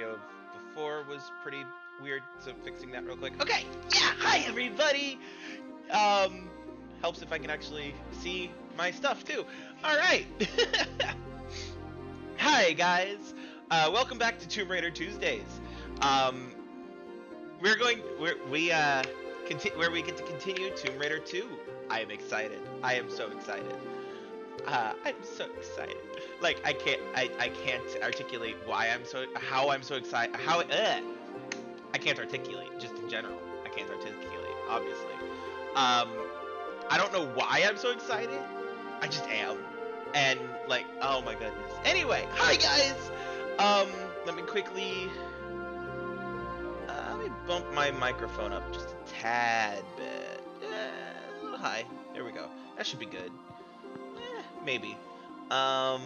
audio before was pretty weird. So fixing that real quick. Okay, yeah. Hi everybody. Um, helps if I can actually see my stuff too. All right. Hi guys. Uh, welcome back to Tomb Raider Tuesdays. Um, we're going we're, we uh conti- where we get to continue Tomb Raider 2. I am excited. I am so excited. Uh, I'm so excited. Like I can't I, I can't articulate why I'm so how I'm so excited how uh, I can't articulate just in general. I can't articulate obviously. Um I don't know why I'm so excited. I just am. And like oh my goodness. Anyway, hi guys. Um let me quickly uh, let me bump my microphone up just a tad bit. Uh, a little high. There we go. That should be good. Maybe. Um,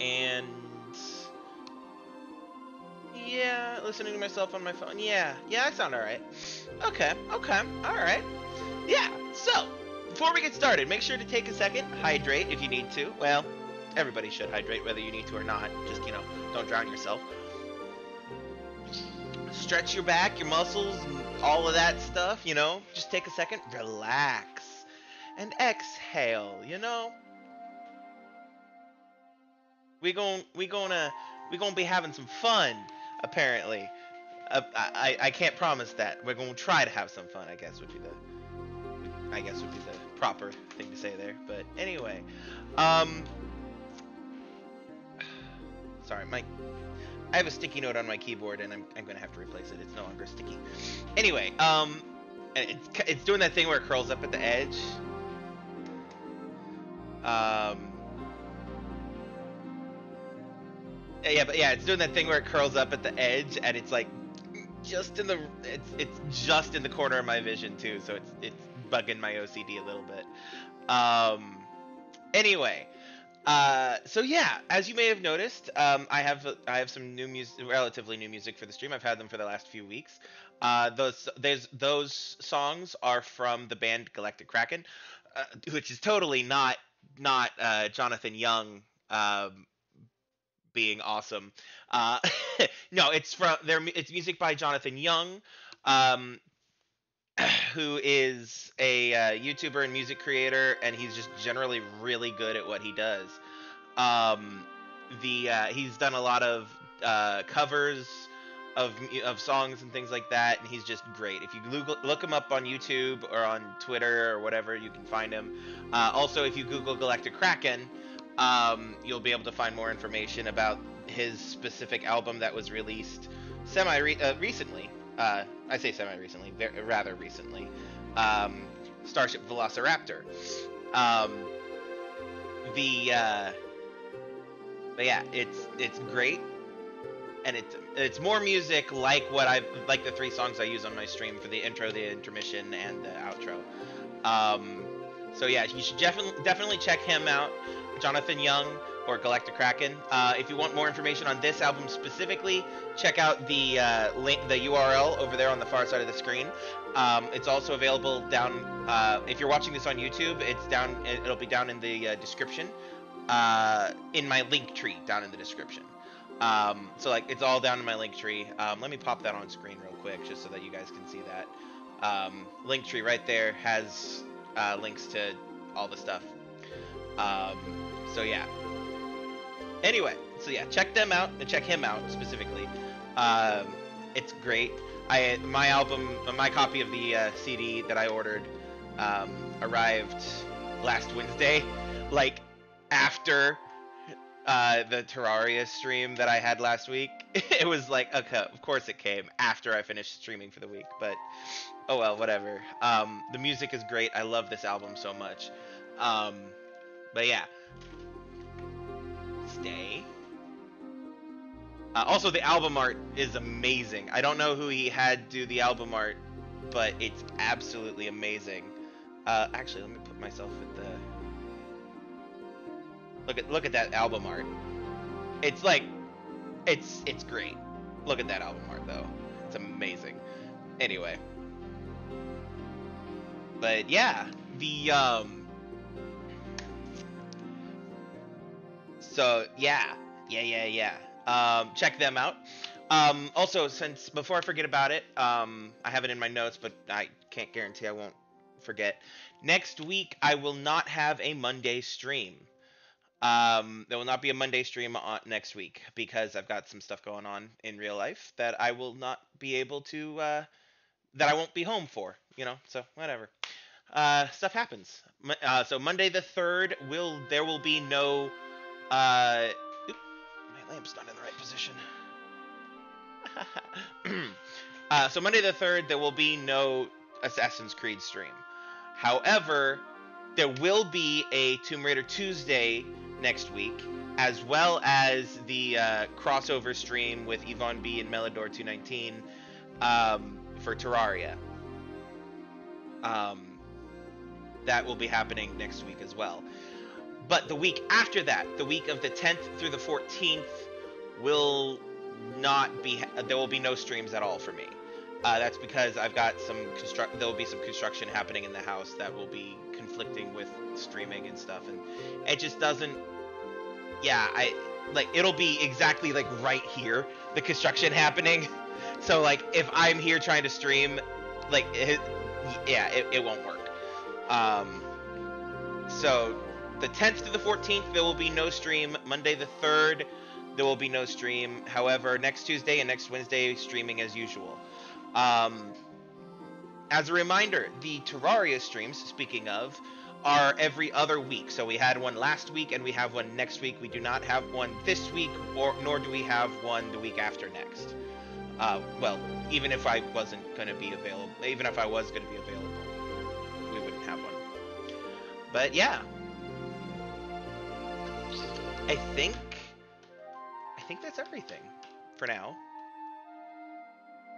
and yeah, listening to myself on my phone. Yeah, yeah, I sound all right. Okay, okay, all right. Yeah. So before we get started, make sure to take a second, hydrate if you need to. Well, everybody should hydrate, whether you need to or not. Just you know, don't drown yourself. Stretch your back, your muscles, all of that stuff. You know, just take a second, relax, and exhale. You know. We gon' we gonna we gonna be having some fun. Apparently, uh, I I can't promise that. We're gonna try to have some fun. I guess would be the I guess would be the proper thing to say there. But anyway, um, sorry, my I have a sticky note on my keyboard and I'm I'm gonna have to replace it. It's no longer sticky. Anyway, um, it's it's doing that thing where it curls up at the edge. Um. Yeah, but yeah, it's doing that thing where it curls up at the edge, and it's like just in the it's it's just in the corner of my vision too, so it's it's bugging my OCD a little bit. Um, anyway, uh, so yeah, as you may have noticed, um, I have I have some new music, relatively new music for the stream. I've had them for the last few weeks. Uh, those there's those songs are from the band Galactic Kraken, uh, which is totally not not uh, Jonathan Young. Um, being awesome. Uh, no, it's from their it's music by Jonathan Young, um, who is a uh, YouTuber and music creator, and he's just generally really good at what he does. Um, the uh, he's done a lot of uh, covers of of songs and things like that, and he's just great. If you Google, look him up on YouTube or on Twitter or whatever, you can find him. Uh, also, if you Google Galactic Kraken, um, you'll be able to find more information about his specific album that was released semi uh, recently. Uh, I say semi recently, rather recently. Um, Starship Velociraptor. Um, the uh, but yeah, it's it's great, and it's it's more music like what I like the three songs I use on my stream for the intro, the intermission, and the outro. Um, so yeah, you should definitely definitely check him out. Jonathan Young or Galactic Kraken. Uh, if you want more information on this album specifically, check out the uh, link, the URL over there on the far side of the screen. Um, it's also available down. Uh, if you're watching this on YouTube, it's down. It'll be down in the uh, description, uh, in my Linktree down in the description. Um, so like it's all down in my Linktree. Um, let me pop that on screen real quick just so that you guys can see that. Um, Linktree right there has uh, links to all the stuff. Um, so yeah. Anyway, so yeah, check them out and check him out specifically. Um, it's great. I my album, my copy of the uh, CD that I ordered um, arrived last Wednesday, like after uh, the Terraria stream that I had last week. it was like, okay, of course it came after I finished streaming for the week, but oh well, whatever. Um, the music is great. I love this album so much. Um, but yeah, stay. Uh, also, the album art is amazing. I don't know who he had do the album art, but it's absolutely amazing. Uh, actually, let me put myself at the. Look at look at that album art. It's like, it's it's great. Look at that album art though. It's amazing. Anyway. But yeah, the um So yeah, yeah, yeah, yeah. Um, check them out. Um, also, since before I forget about it, um, I have it in my notes, but I can't guarantee I won't forget. Next week, I will not have a Monday stream. Um, there will not be a Monday stream on next week because I've got some stuff going on in real life that I will not be able to, uh, that I won't be home for. You know, so whatever. Uh, stuff happens. Uh, so Monday the third will there will be no. Uh, oop, my lamp's not in the right position. uh, so Monday the third, there will be no Assassin's Creed stream. However, there will be a Tomb Raider Tuesday next week, as well as the uh, crossover stream with Yvonne B and Melodor 219 um, for Terraria. Um, that will be happening next week as well. But the week after that, the week of the 10th through the 14th, will not be. There will be no streams at all for me. Uh, that's because I've got some construct. There will be some construction happening in the house that will be conflicting with streaming and stuff, and it just doesn't. Yeah, I like it'll be exactly like right here the construction happening. So like if I'm here trying to stream, like it, yeah, it, it won't work. Um, so the 10th to the 14th there will be no stream. Monday the 3rd there will be no stream. However, next Tuesday and next Wednesday streaming as usual. Um, as a reminder, the Terraria streams, speaking of, are every other week. So we had one last week and we have one next week. We do not have one this week, or nor do we have one the week after next. Uh, well, even if I wasn't going to be available, even if I was going to be available, we wouldn't have one. But yeah, I think I think that's everything for now.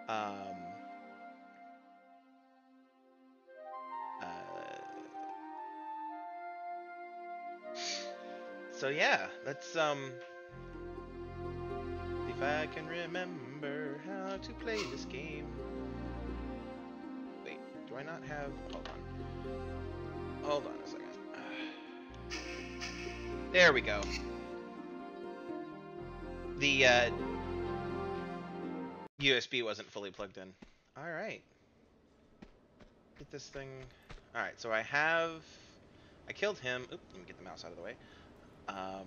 Um. So yeah, let's um. If I can remember how to play this game. Wait, do I not have? Hold on. Hold on a second. There we go. The uh, USB wasn't fully plugged in. All right. Get this thing. All right, so I have. I killed him. Oop, let me get the mouse out of the way. Um,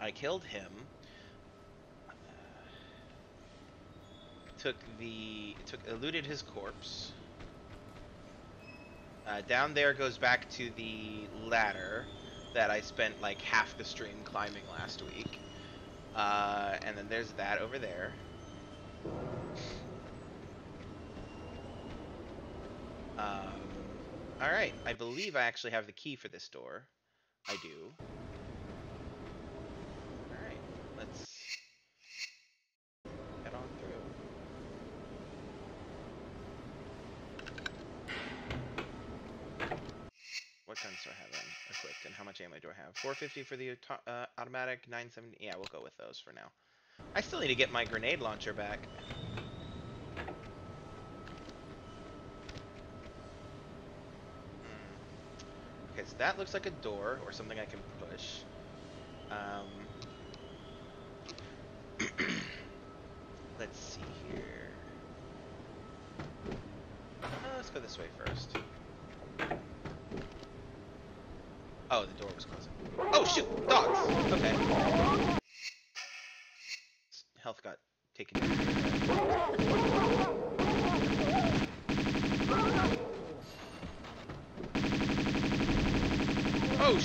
I killed him. took the took eluded his corpse. Uh, down there goes back to the ladder that I spent like half the stream climbing last week. Uh, and then there's that over there. All right, I believe I actually have the key for this door. I do. All right, let's head on through. What guns do I have in equipped, and how much ammo do I have? 450 for the auto- uh, automatic, 970. Yeah, we'll go with those for now. I still need to get my grenade launcher back. So that looks like a door or something I can push. Um, let's see here. Uh, let's go this way first. Oh, the door was closing. Oh shoot, dogs. Okay. Health got taken. Oh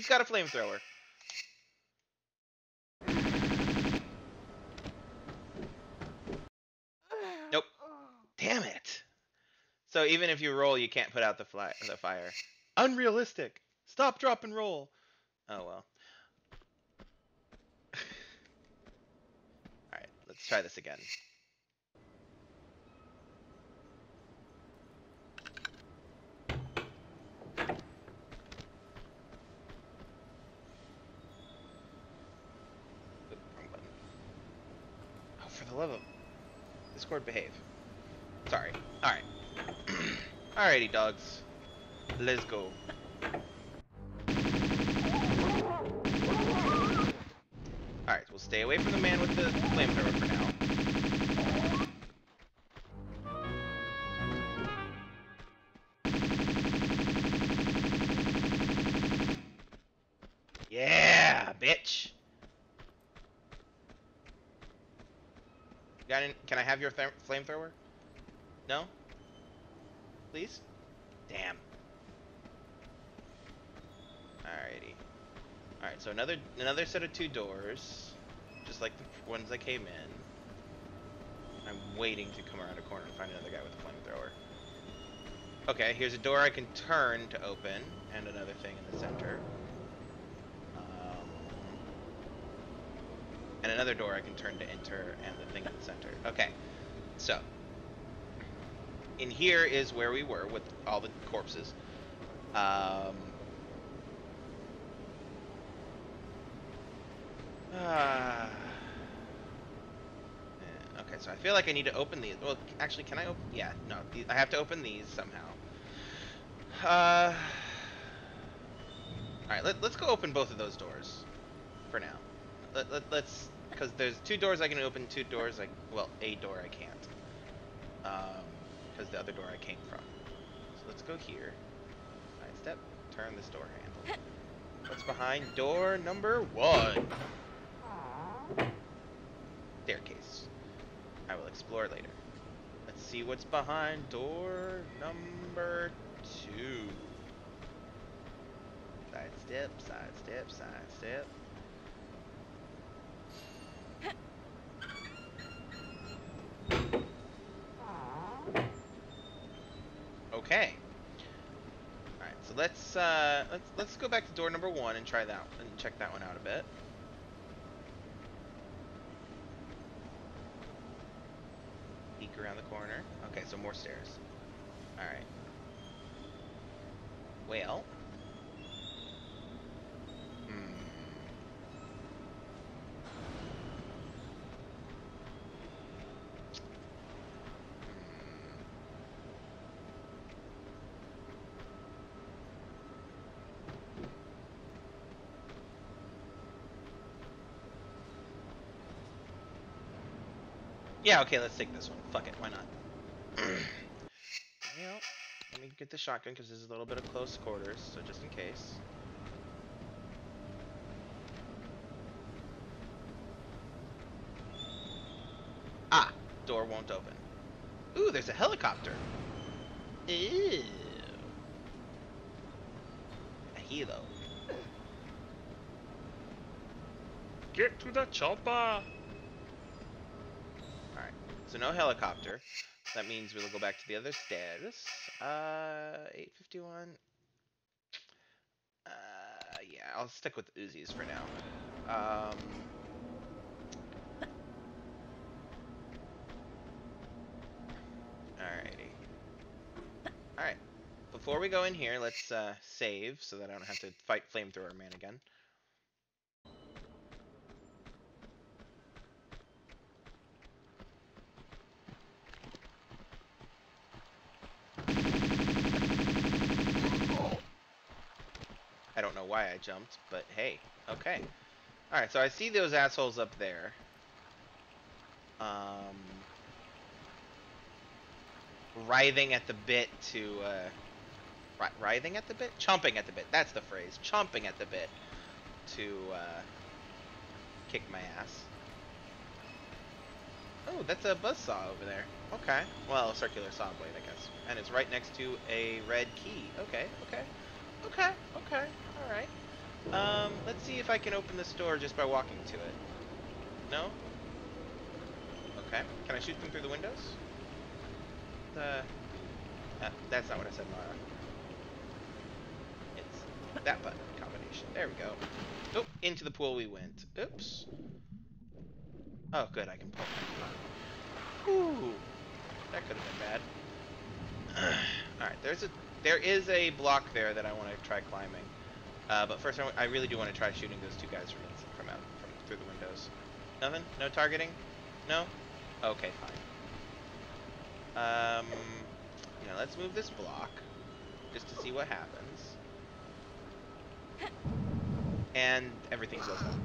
dude's got a flamethrower. Nope. Damn it. So even if you roll, you can't put out the fly the fire. Unrealistic. Stop, drop, and roll. Oh well. Alright, let's try this again. Oop, wrong button. the love of Discord, behave. Sorry. All right. Alrighty, dogs. Let's go. Alright, we'll stay away from the man with the flamethrower for now. Any, can I have your th flamethrower? No? Please? Damn. Alrighty. Alright, so another another set of two doors. Just like the ones that came in. I'm waiting to come around a corner and find another guy with a flamethrower. Okay, here's a door I can turn to open, and another thing in the center. And another door I can turn to enter, and the thing in the center. Okay, so in here is where we were with all the corpses. Um. Yeah, okay, so I feel like I need to open these. Well, actually, can I open? Yeah, no, I have to open these somehow. Uh. All right, let, let's go open both of those doors for now. Let, let, let's, because there's two doors I can open, two doors I, well, a door I can't. Um, because the other door I came from. So let's go here. Side step, turn this door handle. What's behind door number one? Staircase. I will explore later. Let's see what's behind door number two. Side step, side step, side step. Okay. All right, so let's uh, let's let's go back to door number one and try that and check that one out a bit. Peek around the corner. Okay, so more stairs. All right. Well. Yeah, okay, let's take this one. Fuck it, why not? well, let me get the shotgun because there's a little bit of close quarters, so just in case. Ah, door won't open. Ooh, there's a helicopter. Ew. A helo. Get to the chopper! So no helicopter. That means we'll go back to the other stairs. Uh, 851. Uh, yeah, I'll stick with Uzis for now. Um, alrighty. Alright, before we go in here, let's uh, save so that I don't have to fight Flamethrower Man again. I don't know why I jumped, but hey, okay. Alright, so I see those assholes up there. Um, writhing at the bit to, uh, writhing at the bit? Chomping at the bit, that's the phrase. Chomping at the bit to, uh, kick my ass. Oh, that's a buzzsaw over there. Okay. Well, a circular saw blade, I guess. And it's right next to a red key. Okay, okay. Okay, okay, alright. Um, let's see if I can open this door just by walking to it. No? Okay. Can I shoot them through the windows? The... Uh, that's not what I said, Mara. It's that button combination. There we go. Oh, into the pool we went. Oops. Oh, good, I can pull. that. Ooh, That could have been bad. Alright, there's a there is a block there that I want to try climbing. Uh, but first, I really do want to try shooting those two guys from from out from through the windows. Nothing? No targeting? No? Okay, fine. Um, yeah, let's move this block just to see what happens. And everything's open.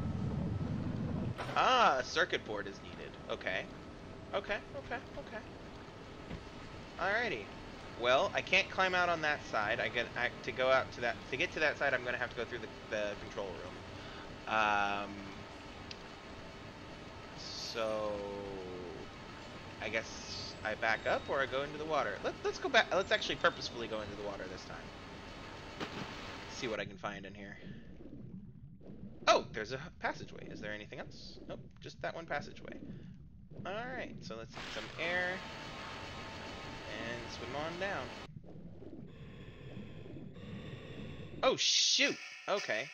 Ah, a circuit board is needed. Okay. Okay, okay, okay. Alrighty. Well, I can't climb out on that side. I get I, to go out to that to get to that side. I'm gonna have to go through the, the control room. Um. So, I guess I back up or I go into the water. Let, let's go back. Let's actually purposefully go into the water this time. See what I can find in here. Oh, there's a passageway. Is there anything else? Nope, just that one passageway. Alright, so let's get some air and swim on down. Oh, shoot! Okay.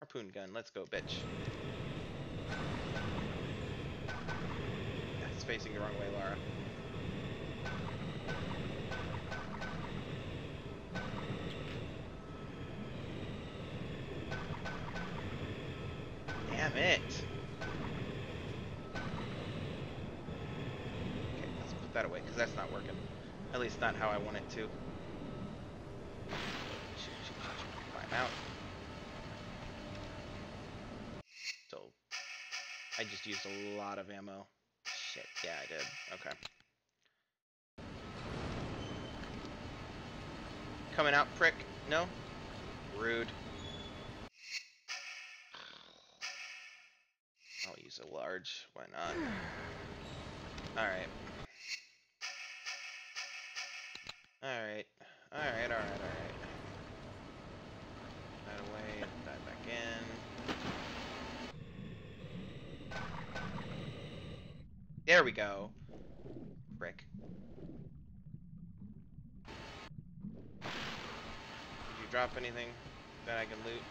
Harpoon gun, let's go, bitch. It's facing the wrong way, Lara. Damn it! Put that away, because that's not working. At least not how I want it to. Climb out. So, I just used a lot of ammo. Shit, yeah I did. Okay. Coming out, prick? No? Rude. I'll use a large. Why not? Alright. Alright. Alright, alright, alright. That away, that back in. There we go. Frick. Did you drop anything that I can loot?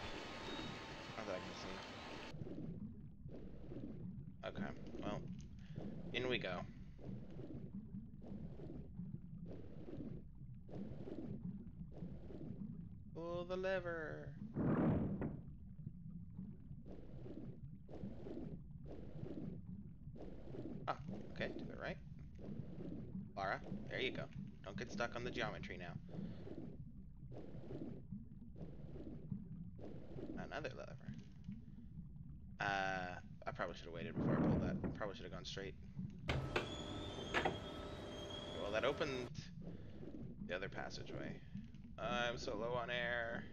Not that I can see. Okay, well, in we go. Pull the lever. Ah, okay, to the right. Lara, there you go. Don't get stuck on the geometry now. Another lever. Uh, I probably should have waited before I pulled that. Probably should have gone straight. Well, that opened the other passageway. I'm so low on air.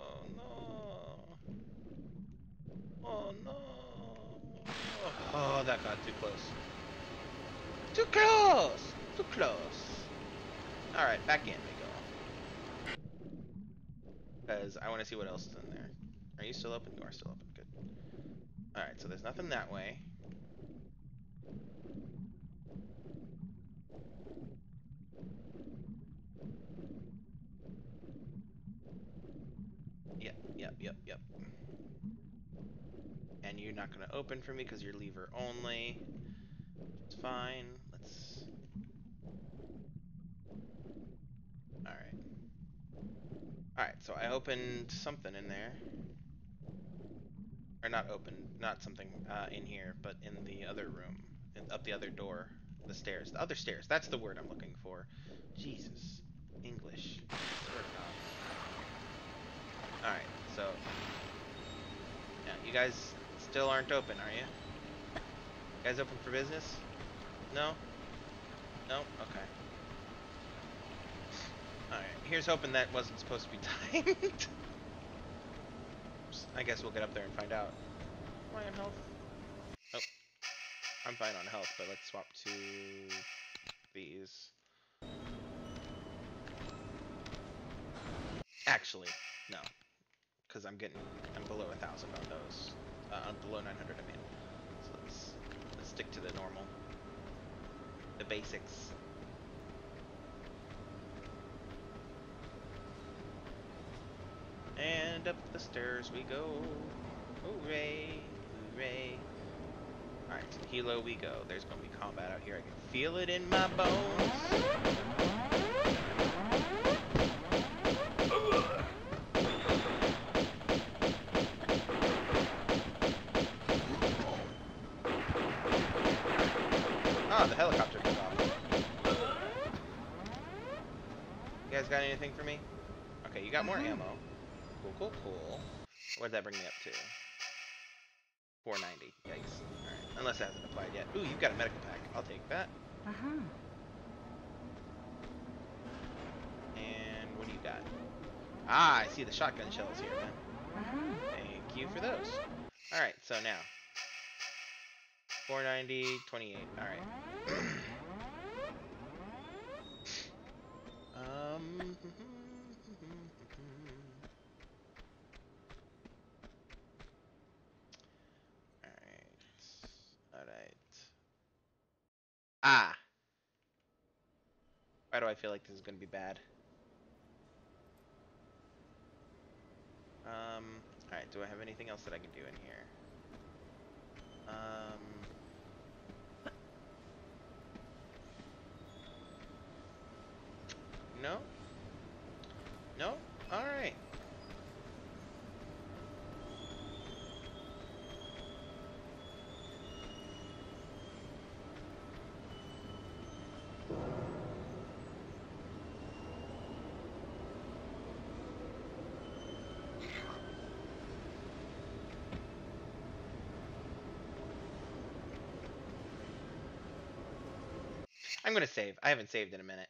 Oh no. Oh no. Oh, that got too close. Too close! Too close. Alright, back in we go. Because I want to see what else is in there. Are you still open? You are still open. Good. Alright, so there's nothing that way. Yep, yep, yep, yep. And you're not going to open for me because you're lever only. It's fine. Let's... Alright. Alright, so I opened something in there. Or not open, not something uh, in here, but in the other room. Up the other door. The stairs. The other stairs. That's the word I'm looking for. Jesus. English. Alright, so... Yeah, you guys still aren't open, are you? You guys open for business? No? No? Okay. Alright, here's hoping that wasn't supposed to be timed. I guess we'll get up there and find out. Am I on health? Oh. I'm fine on health, but let's swap to these. Actually, no. Because I'm getting, I'm below a thousand on those. Uh, below 900, I mean. So let's, let's stick to the normal. The basics. And up the stairs we go. Hooray! Hooray! Alright, to Hilo we go. There's gonna be combat out here. I can feel it in my bones. Oh, the helicopter took off. You guys got anything for me? Okay, you got more Uh-huh. ammo. Cool, cool, cool. What did that bring me up to? 490. Yikes. Alright. Unless that hasn't applied yet. Ooh, you've got a medical pack. I'll take that. Uh-huh. And what do you got? Ah, I see the shotgun shells here, man. Uh-huh. Thank you for those. Alright, so now. 490, 28. Alright. um. Alright. Alright. Ah! Why do I feel like this is gonna be bad? Um, alright, do I have anything else that I can do in here? Um... No? No? Alright. I'm gonna save. I haven't saved in a minute.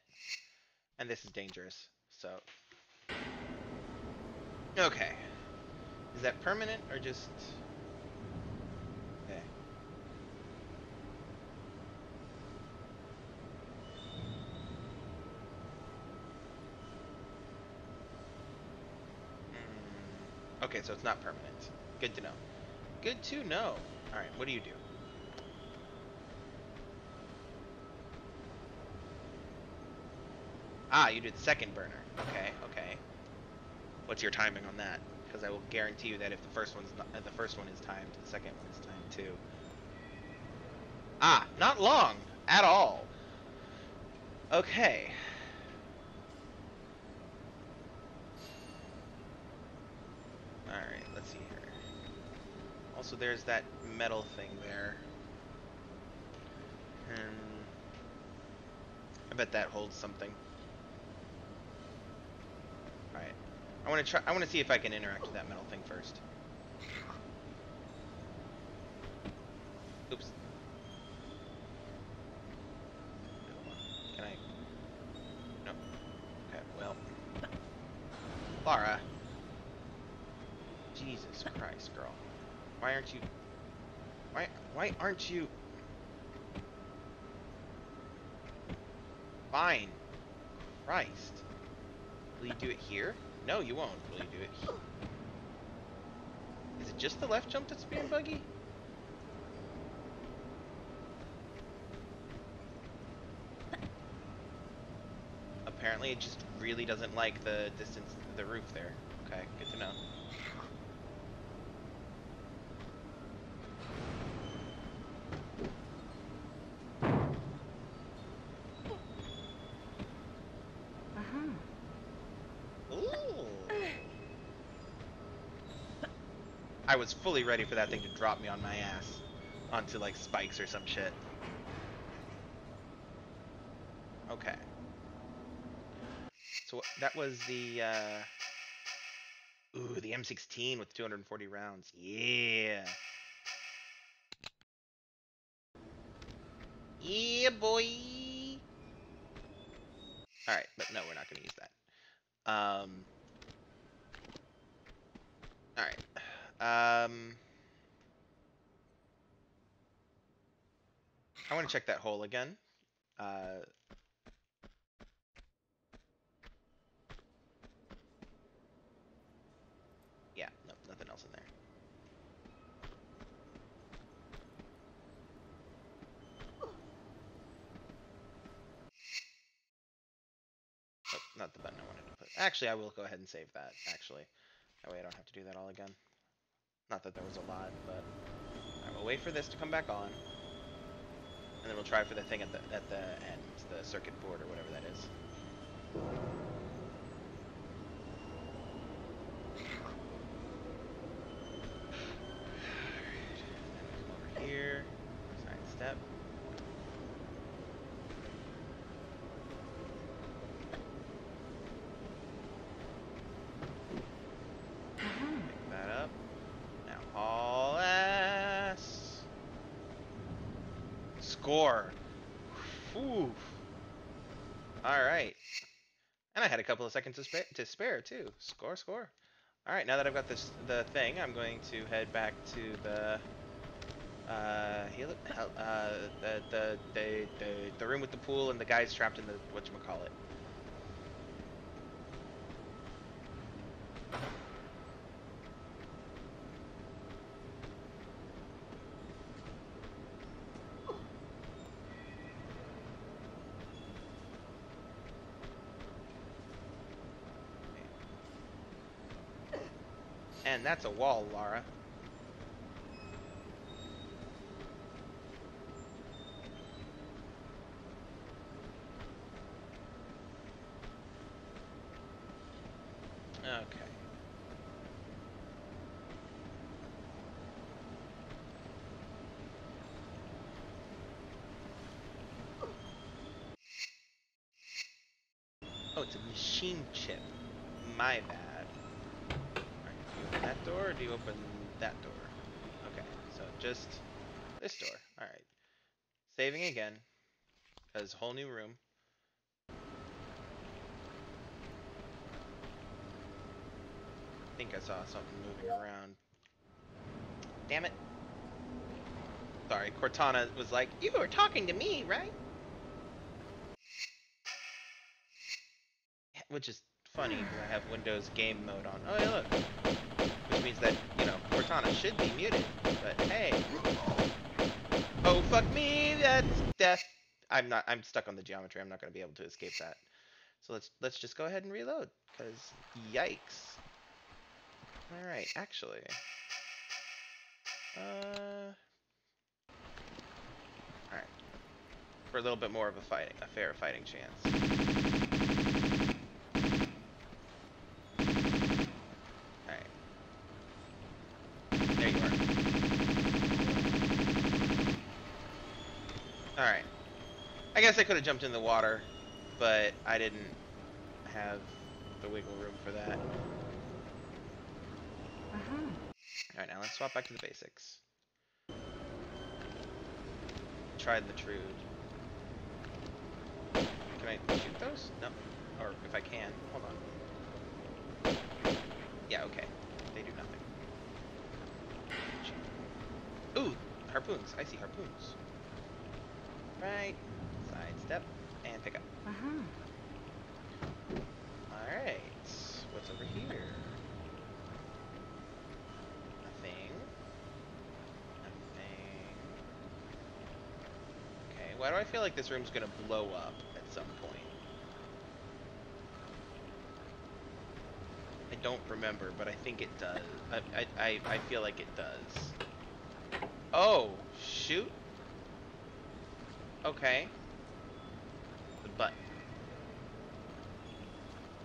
And this is dangerous, so. Okay. Is that permanent or just. Okay. Hmm. Okay, so it's not permanent. Good to know. Good to know. Alright, what do you do? Ah, you did second burner. Okay, okay. What's your timing on that? Because I will guarantee you that if the first one's not, uh, the first one is timed, the second one is timed too. Ah, not long at all. Okay. All right, let's see here. Also, there's that metal thing there. And I bet that holds something. Alright. I wanna try I wanna see if I can interact with that metal thing first. Oops. Can I No. Okay, well. Lara. Jesus Christ, girl. Why aren't you why why aren't you Fine. Christ. Will you do it here? No, you won't. Will you do it? Is it just the left jump that's being buggy? Apparently it just really doesn't like the distance, the roof there. Okay, good to know. Uh-huh. Ooh. I was fully ready for that thing to drop me on my ass onto like spikes or some shit. Okay. So that was the uh Ooh, the M16 with 240 rounds. Yeah. Yeah, boy. All right, but no, we're not going to use that. Um. All right. Um. I want to check that hole again. Uh. Yeah, no, nothing else in there. Oh, not the button I wanted to put. Actually, I will go ahead and save that, actually. That way I don't have to do that all again. Not that there was a lot, but... I will wait for this to come back on. And then we'll try for the thing at the at the end, the circuit board or whatever that is. Alright, then we come over here. Side step. Score. Whew. All right. And I had a couple of seconds to spare, to spare too. Score, score. All right, now that I've got this the thing, I'm going to head back to the uh, uh, the, the the the the room with the pool and the guys trapped in the what you call it. That's a wall, Lara. Okay. Oh, it's a machine chip. My bad. Alright, do you open that door or do you open that door? Okay, so just this door. Alright. Saving again. Because whole new room. I think I saw something moving around. Damn it. Sorry, Cortana was like, You were talking to me, right? Which is funny because I have Windows game mode on. Oh, yeah, look. Which means that, you know, Cortana should be muted. But hey. Oh, fuck me, that's death. I'm not, I'm stuck on the geometry. I'm not going to be able to escape that. So let's, let's just go ahead and reload. Because, yikes. Alright, actually. Uh. Alright. For a little bit more of a fighting, a fair fighting chance. Alright. There you are. Alright. I guess I could have jumped in the water, but I didn't have the wiggle room for that. Uh-huh. Alright, now let's swap back to the basics. Tried the trude. Can I shoot those? No. Or if I can, hold on. Yeah, okay. They do nothing. Ooh, harpoons. I see harpoons. Right. Sidestep and pick up. Uh-huh. Alright. What's over here? Nothing. Nothing. Okay, why do I feel like this room's gonna blow up at some point? I don't remember, but I think it does. I, I, I, I feel like it does. Oh, shoot. Okay. Button.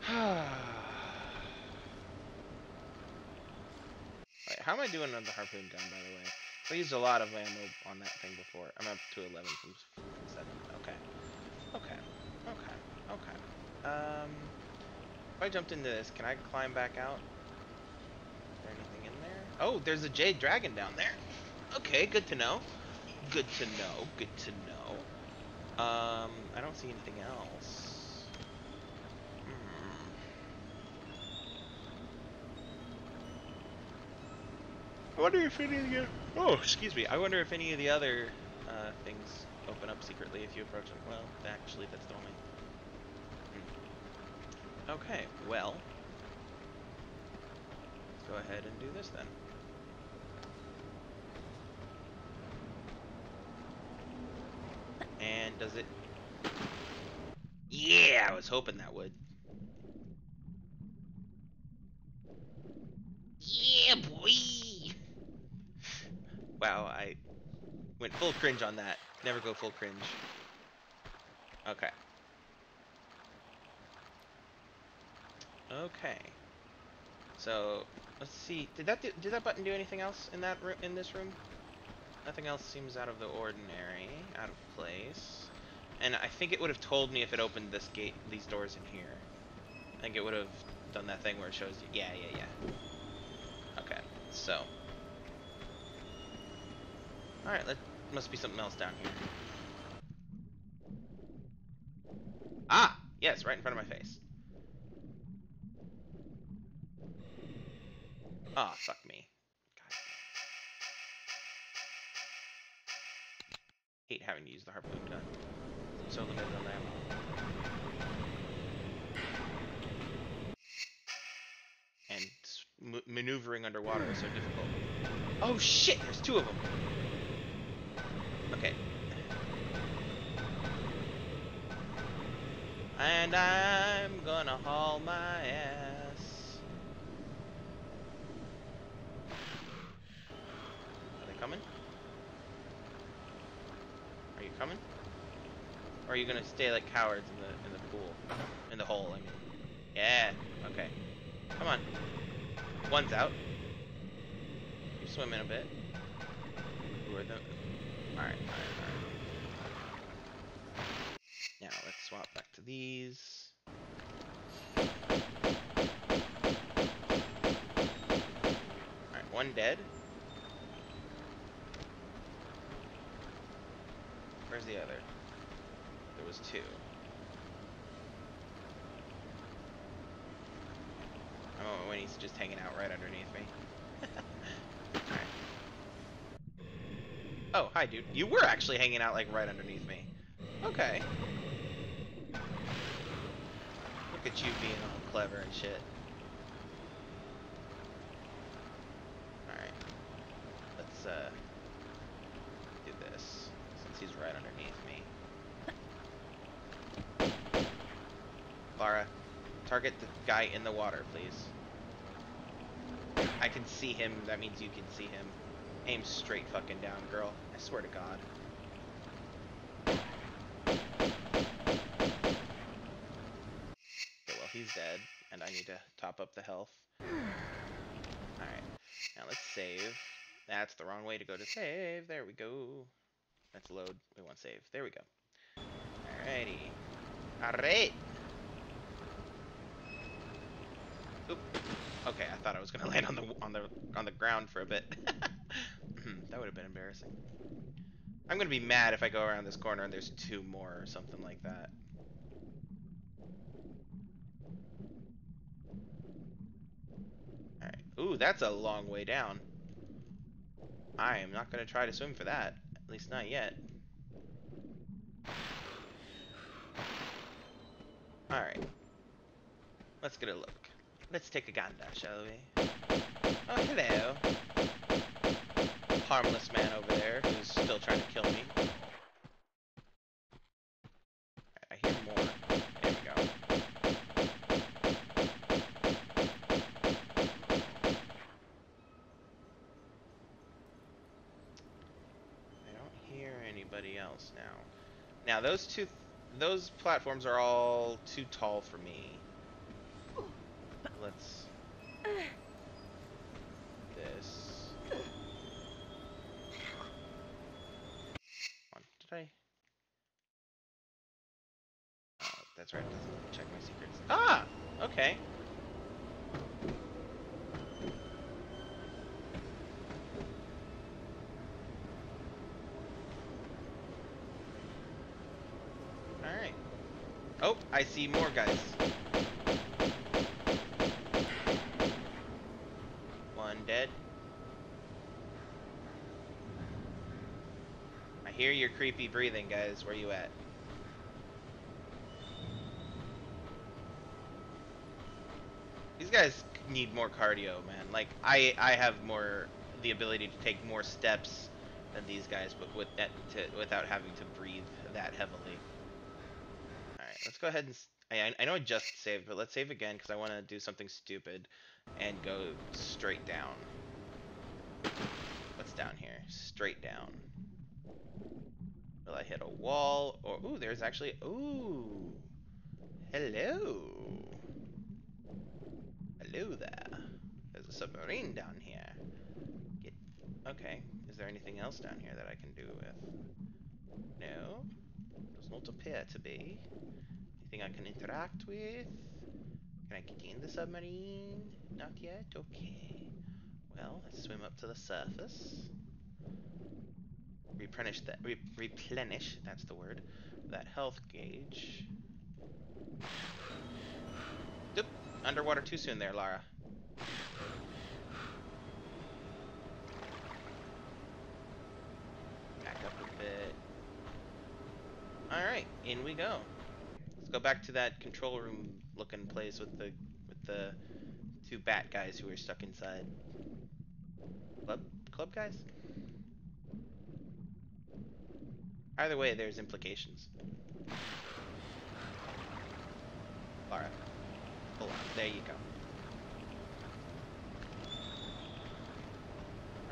Wait, how am I doing on the harpoon gun, by the way? I used a lot of ammo on that thing before. I'm up to 11 from, from 7. Okay. Okay. Okay. Okay. Um, if I jumped into this, can I climb back out? Is there anything in there? Oh, there's a jade dragon down there. Okay, good to know. Good to know. Good to know. Um, I don't see anything else. Hmm. I wonder if any of the oh, excuse me. I wonder if any of the other uh, things open up secretly if you approach them. Well, actually, that's the only. Hmm. Okay, well, let's go ahead and do this then. And does it? Yeah, I was hoping that would. Yeah, boy. Wow, I went full cringe on that. Never go full cringe. Okay. Okay. So let's see. Did that do, did that button do anything else in that in this room? Nothing else seems out of the ordinary, out of place. And I think it would have told me if it opened this gate, these doors in here. I think it would have done that thing where it shows you. Yeah, yeah, yeah. Okay, so. Alright, that must be something else down here. Ah! Yes, right in front of my face. Ah, oh, suck me. Hate having to use the harpoon gun. So limited on ammo. And maneuvering underwater is so difficult. Oh shit, there's two of them. Okay. And I'm gonna haul my ass. Are they coming? Coming? Or are you gonna stay like cowards in the in the pool? In the hole, I mean. Yeah, okay. Come on. One's out. You swim in a bit. Who are them? Alright, alright, alright. Now let's swap back to these. Alright, one dead. Where's the other? There was two. Oh, when he's just hanging out right underneath me. Oh, hi, dude. You were actually hanging out, like, right underneath me. Okay. Look at you being all clever and shit. Alright. Let's, uh... Do this, since he's right underneath me. Lara, target the guy in the water, please. I can see him, that means you can see him. Aim straight fucking down, girl. I swear to God. Well, he's dead, and I need to top up the health. Alright, now let's save. That's the wrong way to go to save. There we go. Let's load. We want save. There we go. Alrighty. Alright. Oop. Okay, I thought I was gonna land on the on the on the ground for a bit. Hmm, that would have been embarrassing. I'm gonna be mad if I go around this corner and there's two more or something like that. Alright. Ooh, that's a long way down. I am not gonna try to swim for that. At least not yet. Alright. Let's get a look. Let's take a gander, shall we? Oh, hello. Harmless man over there who's still trying to kill me. I hear more. There we go. I don't hear anybody else now. Now those two, th those platforms are all too tall for me. Let's this. On, did? Oh, that's right. Doesn't check my secrets. Ah, okay. All right. Oh, I see more guys. One dead. I hear your creepy breathing, guys. Where you at? These guys need more cardio, man. Like I, I have more the ability to take more steps than these guys, but with that, to, without having to breathe that heavily. All right, let's go ahead and. I know I just saved, but let's save again because I want to do something stupid and go straight down. What's down here? Straight down. Will I hit a wall or ooh? There's actually ooh. Hello. Hello there. There's a submarine down here. Get okay. Is there anything else down here that I can do with? No. Does not appear to be. Anything I can interact with? Can I get in the submarine? Not yet? Okay. Well, let's swim up to the surface. Replenish that. Re replenish. That's the word. That health gauge. Oop, underwater too soon there, Lara. Back up a bit. Alright, in we go. Let's go back to that control room looking place with the with the two bat guys who are stuck inside. Club club guys? Either way, there's implications. Lara. Hold on. There you go.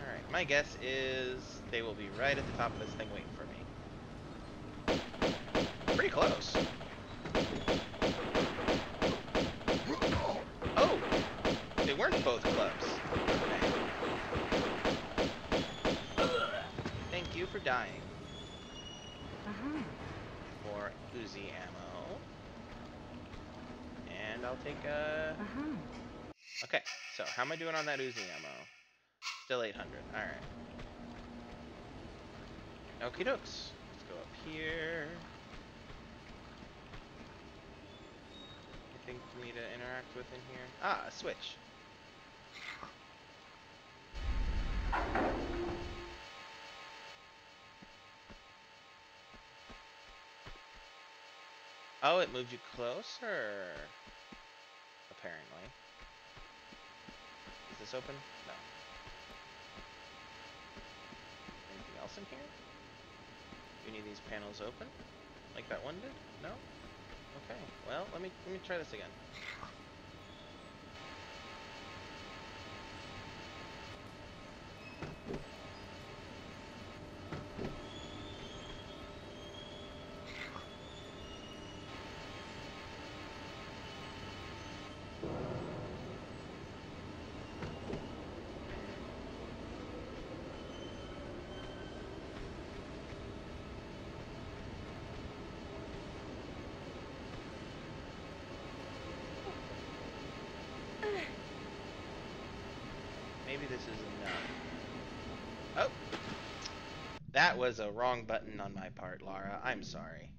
Alright, my guess is they will be right at the top of this thing waiting for me. Pretty close. Oh! They weren't both clubs. Thank you for dying. Uzi ammo. And I'll take a... Uh-huh. Okay, so how am I doing on that Uzi ammo? Still 800. Alright. Okie dokes. Let's go up here. Anything for me to interact with in here? Ah, a switch. Oh, it moved you closer. Apparently. Is this open? No. Anything else in here? Do any of these panels open? Like that one did? No? Okay. Well, let me let me try this again. Maybe this is enough. Oh! That was a wrong button on my part, Lara. I'm sorry.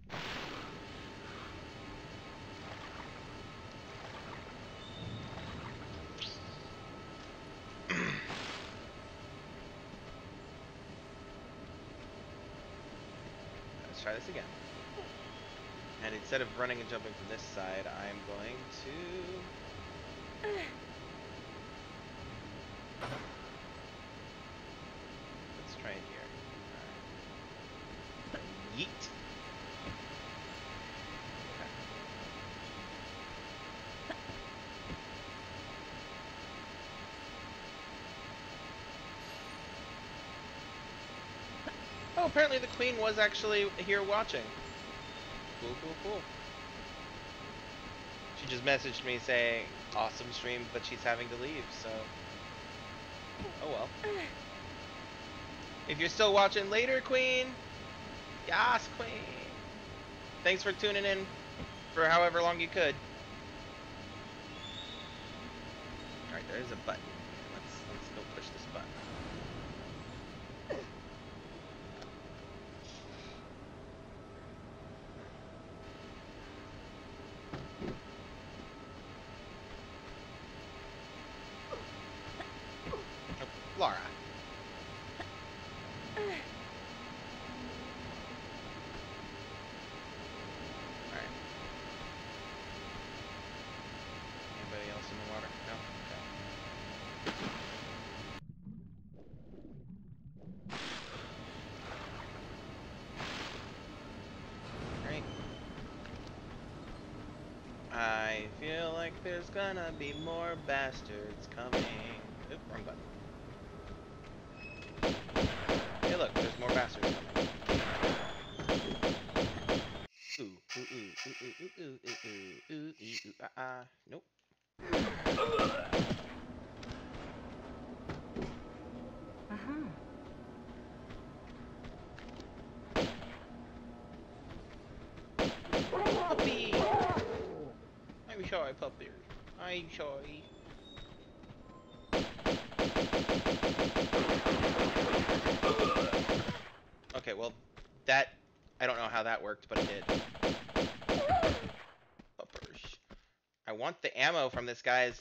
Let's try this again. And instead of running and jumping from this side, I'm going to Let's try it here. Alright. Yeet. Okay. Oh, apparently the queen was actually here watching. Cool, cool, cool. She just messaged me saying, awesome stream, but she's having to leave, so. Oh well. If you're still watching later, Queen, yas, Queen. Thanks for tuning in for however long you could. Alright, there is a button. Like there's gonna be more bastards coming. I'm. Okay, well, that I don't know how that worked, but it did. I want the ammo from this guy's.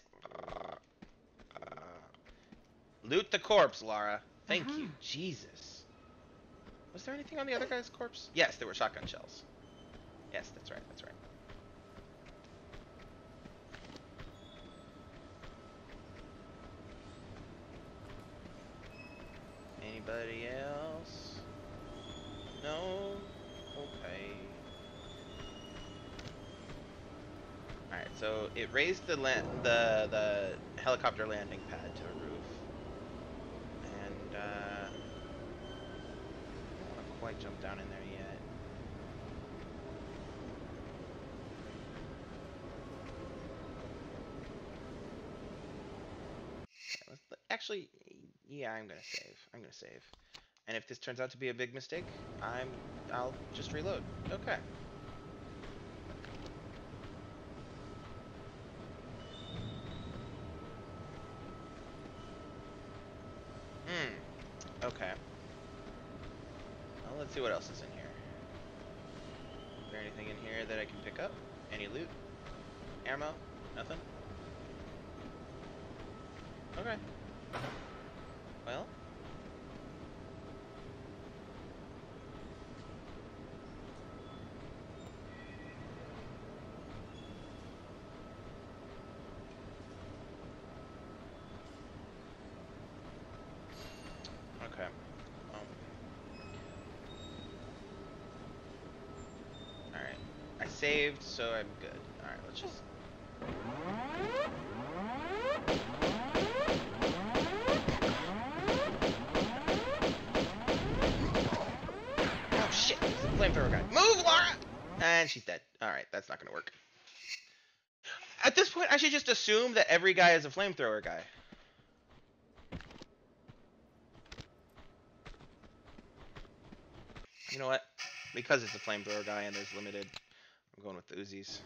Loot the corpse, Lara. Thank you, Uh-huh. Jesus. Was there anything on the other guy's corpse? Yes, there were shotgun shells. Yes, that's right. That's right. Anybody else? No? Okay. Alright, raised the the the helicopter landing pad to a roof. And uh I don't quite jump down in there yet. Actually, yeah, I'm gonna save. I'm gonna save. And if this turns out to be a big mistake, I'm I'll just reload. Okay. Hmm. Okay. Well, let's see what else is in here. Is there anything in here that I can pick up? Any loot? Ammo? Nothing? Okay. Well. Okay. Um. Alright. I saved, so I'm good. Alright, let's just. Oh shit! It's a flamethrower guy. Move, Laura! And she's dead. Alright, that's not gonna work. At this point, I should just assume that every guy is a flamethrower guy. You know what? Because it's a flamethrower guy and there's limited, I'm going with the Uzis.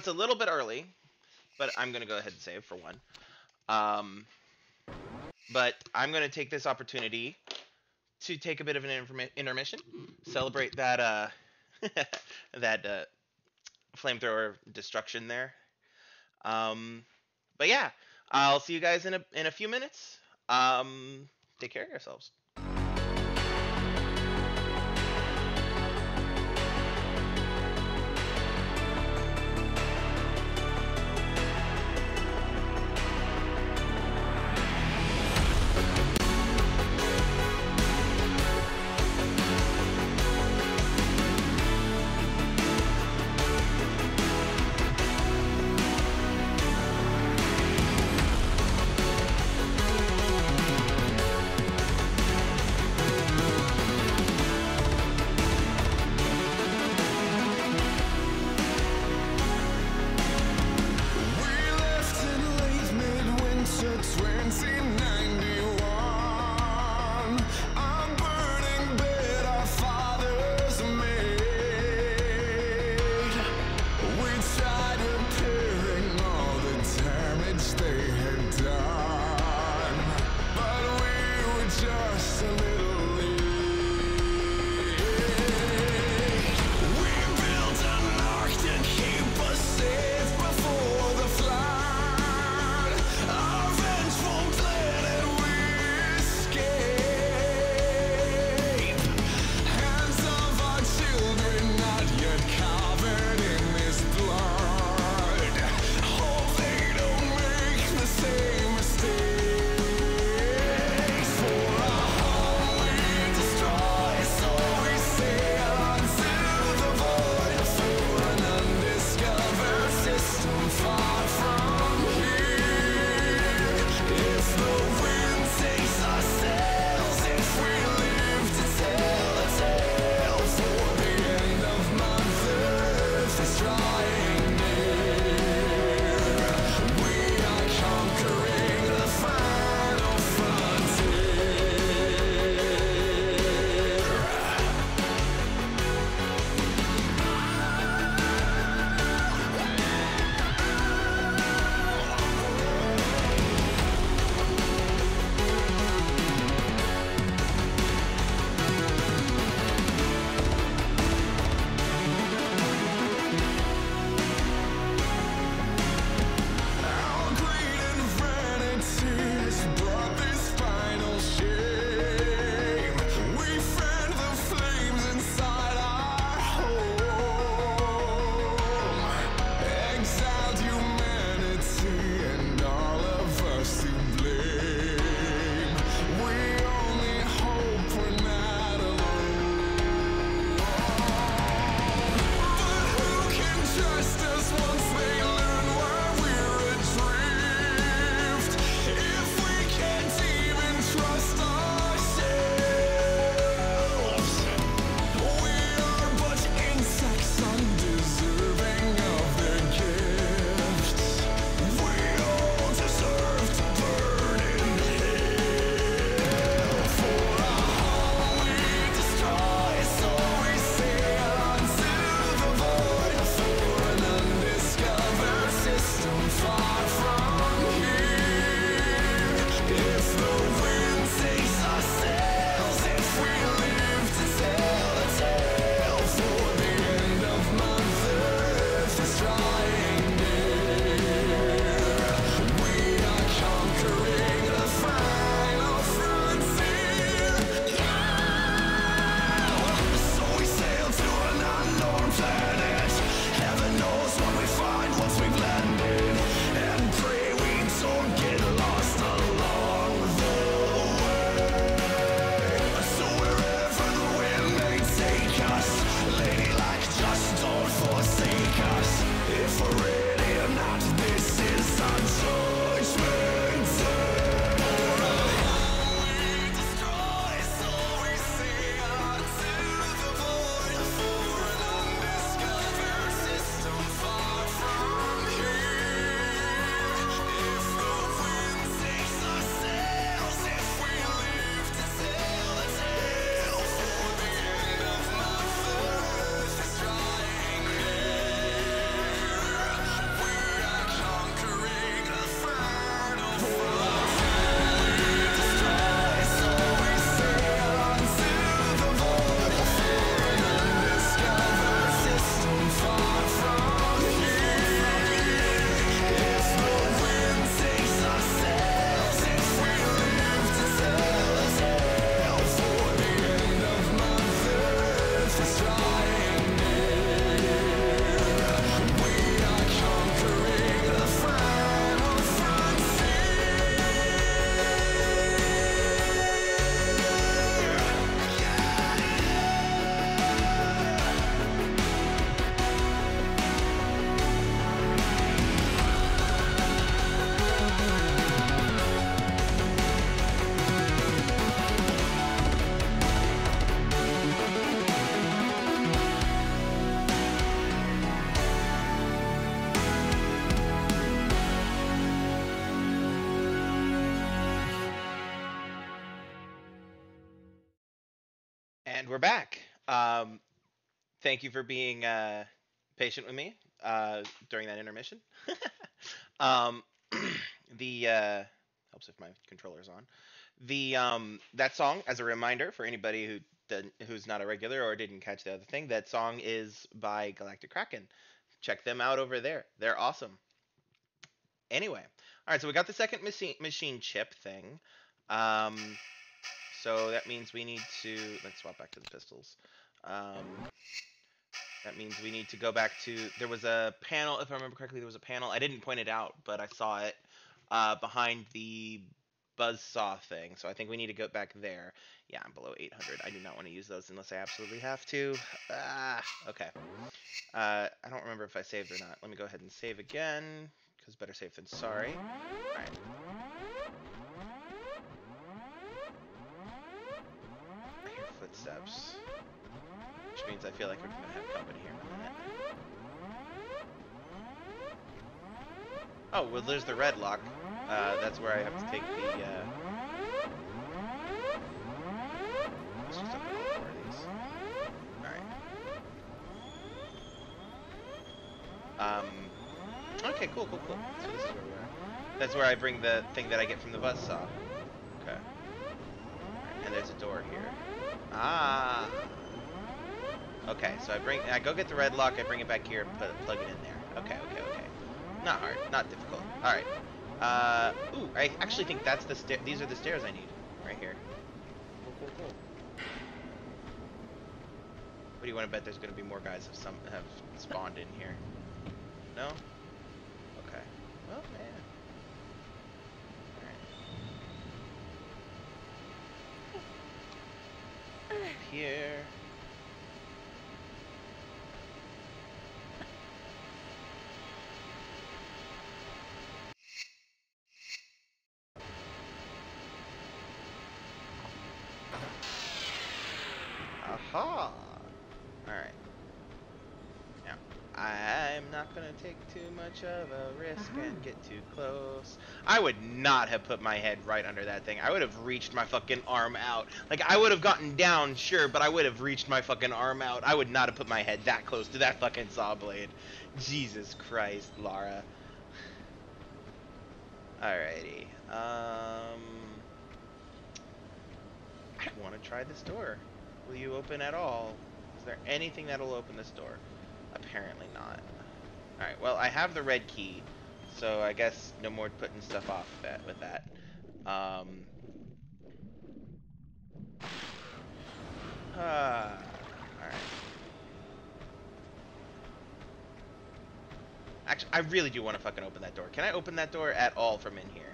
It's a little bit early, but I'm gonna go ahead and save for one. Um, but I'm gonna take this opportunity to take a bit of an intermission, celebrate that uh, that uh, flamethrower destruction there. Um, but yeah, I'll see you guys in a in a few minutes. Um, take care of yourselves. We're back. Um, thank you for being uh, patient with me uh, during that intermission. um, the uh, helps if my controller's on. The um, that song, as a reminder for anybody who didn't, who's not a regular or didn't catch the other thing, that song is by Galactic Kraken. Check them out over there. They're awesome. Anyway, all right. So we got the second machine machine chip thing. Um, so that means we need to let's swap back to the pistols. Um, that means we need to go back to there was a panel if I remember correctly there was a panel I didn't point it out but I saw it uh, behind the buzzsaw thing so I think we need to go back there. Yeah, I'm below 800. I do not want to use those unless I absolutely have to. Ah, okay. Uh, I don't remember if I saved or not. Let me go ahead and save again because better safe than sorry. All right. Footsteps. Which means I feel like we're gonna have company here. Oh, well there's the red lock. Uh, that's where I have to take the, uh... Alright. Um... Okay, cool, cool, cool. So this is where we are. That's where I bring the thing that I get from the buzzsaw. Okay. And there's a door here. Ah. Okay, so I bring, I go get the red lock, I bring it back here, and put plug it in there. Okay, okay, okay. Not hard, not difficult. All right. Uh, ooh, I actually think that's the stair. These are the stairs I need, right here. What do you want to bet? There's going to be more guys have some have spawned in here. No. Okay. Well, man. All right. Here. Aha! Alright. Now, I'm not gonna take too much of a risk Uh-huh. and get too close. I would not have put my head right under that thing. I would have reached my fucking arm out. Like, I would have gotten down, sure, but I would have reached my fucking arm out. I would not have put my head that close to that fucking saw blade. Jesus Christ, Lara. Alrighty. Um... I want to try this door. Will you open at all? Is there anything that'll open this door? Apparently not. Alright, well, I have the red key, so I guess no more putting stuff off that, with that. Um... Ah, alright. Actually, I really do want to fucking open that door. Can I open that door at all from in here?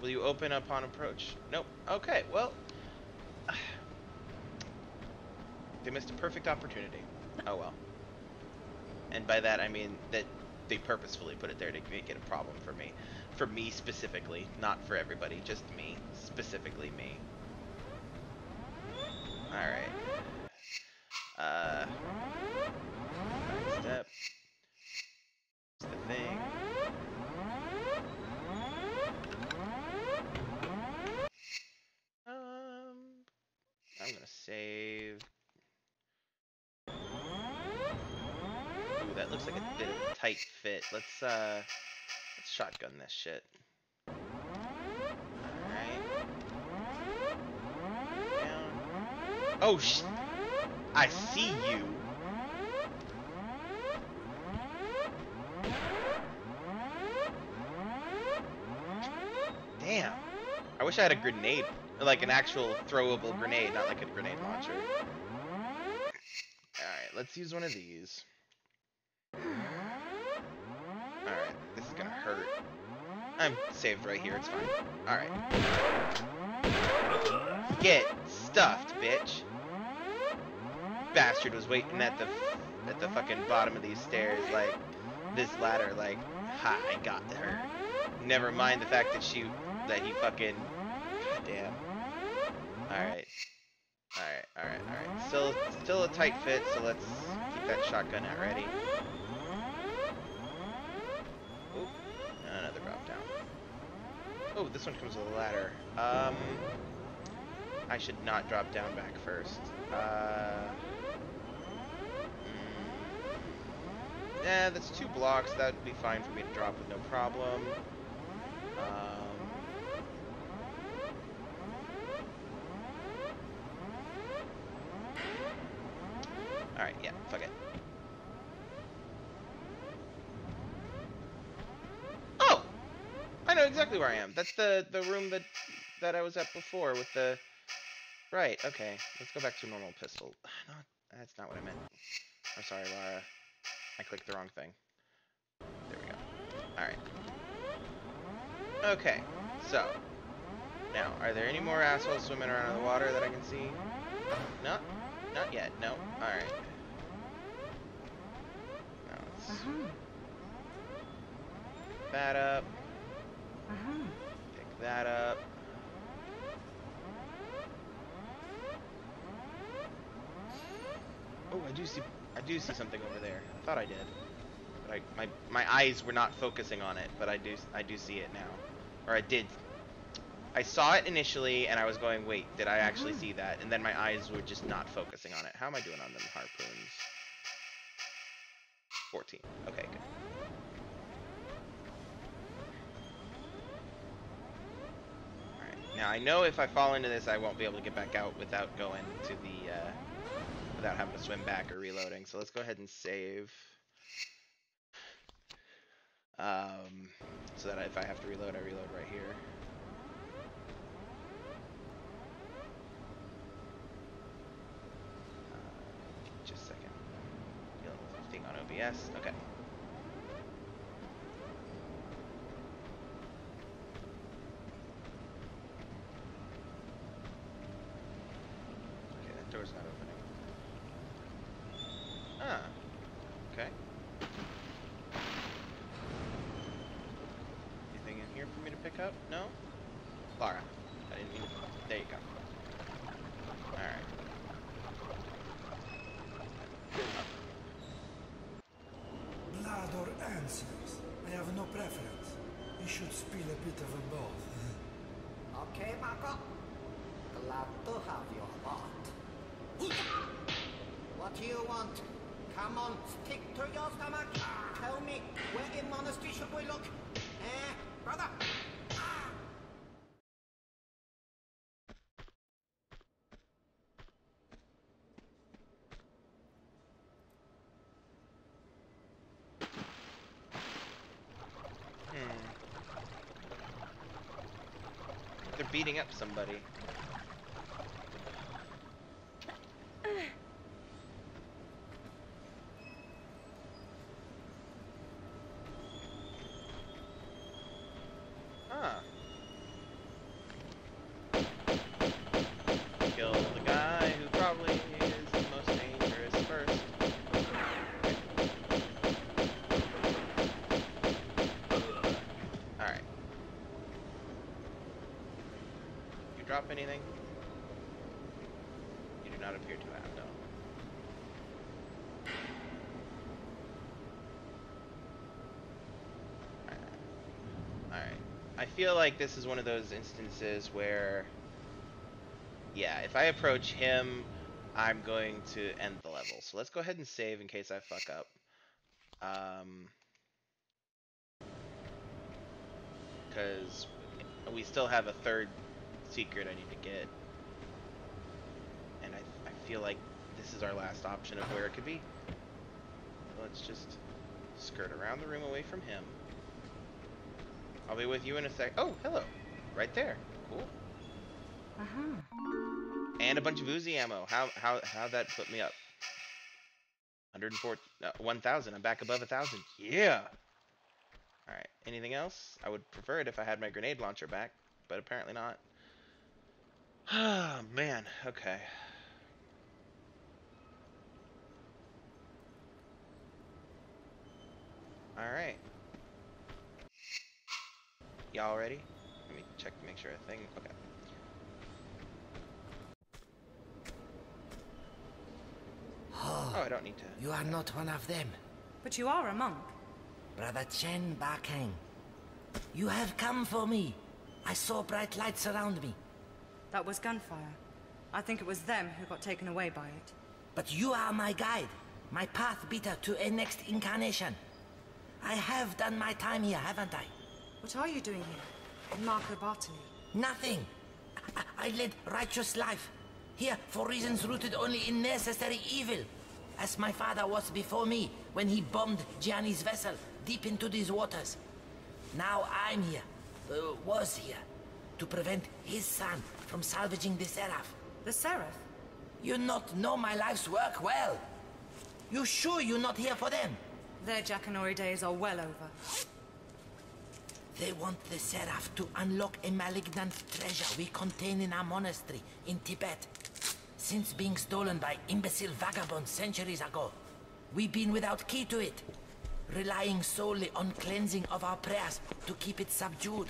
Will you open upon approach? Nope. Okay, well. They missed a perfect opportunity. Oh well. And by that I mean that they purposefully put it there to make it a problem for me. For me specifically, not for everybody, just me. Specifically me. Alright. Uh. Next step. It's the thing. Um, I'm gonna save. That looks like a bit of a tight fit. Let's uh, let's shotgun this shit. Oh sh! I see you. Damn. I wish I had a grenade, like an actual throwable grenade, not like a grenade launcher. Alright, let's use one of these. Hurt. I'm saved right here, it's fine. Alright. Get stuffed, bitch. Bastard was waiting at the at the fucking bottom of these stairs, like this ladder, like, ha, I got her. Never mind the fact that she that he fucking damn. Alright. Alright, alright, alright. Still still a tight fit, so let's keep that shotgun out ready. Oh, this one comes with a ladder. Um I should not drop down back first. Uh, mm, yeah, that's two blocks. That would be fine for me to drop with no problem. Um, Alright, yeah, fuck it. Exactly where I am. That's the, the room that, that I was at before with the... Right, okay. Let's go back to normal pistol. No, that's not what I meant. I'm sorry, Lara. I clicked the wrong thing. There we go. Alright. Okay, so. Now, are there any more assholes swimming around in the water that I can see? No, not yet. No. Alright. Now let's Uh-huh. that up. Pick that up. Oh, I do see. I do see something over there. I thought I did, but I, my my eyes were not focusing on it. But I do I do see it now, or I did. I saw it initially, and I was going, "Wait, did I actually ah. see that?" And then my eyes were just not focusing on it. How am I doing on them harpoons? 14. Okay, good. Now I know if I fall into this, I won't be able to get back out without going to the, uh, without having to swim back or reloading. So let's go ahead and save. Um, so that if I have to reload, I reload right here. Uh, just a second. Dealing with thing on OBS. Okay. Okay, that door's not opening. Ah. Okay. Anything in here for me to pick up? No? Lara. Hmm. They're beating up somebody. Huh. Kill the guy who probably is the most dangerous first. Alright. You drop anything? You do not appear to have, no. Alright. I feel like this is one of those instances where, yeah, if I approach him, I'm going to end the level. So let's go ahead and save in case I fuck up. Um, because we still have a third secret I need to get. And I, I feel like this is our last option of where it could be. Let's just skirt around the room away from him. I'll be with you in a sec. Oh, hello. Right there. Cool. Uh-huh. And a bunch of Uzi ammo. How how how that put me up? 104 uh, 1000. I'm back above a 1000. Yeah. All right. Anything else? I would prefer it if I had my grenade launcher back, but apparently not. Ah, man. Okay. All right. Y'all ready? Let me check to make sure a thing. Okay. Oh, I don't need to. You are not one of them. But you are a monk. Brother Chen Bakeng. You have come for me. I saw bright lights around me. That was gunfire. I think it was them who got taken away by it. But you are my guide, my path beater to a next incarnation. I have done my time here, haven't I? What are you doing here? in Marco Bartoli? Nothing. I, I led righteous life. Here for reasons rooted only in necessary evil. As my father was before me when he bombed Gianni's vessel deep into these waters. Now I'm here, uh, was here, to prevent his son from salvaging the Seraph. The Seraph? You not know my life's work well. You sure you're not here for them? Their Jackanory days are well over. They want the Seraph to unlock a malignant treasure we contain in our monastery in Tibet. Since being stolen by imbecile vagabonds centuries ago, we've been without key to it, relying solely on cleansing of our prayers to keep it subdued.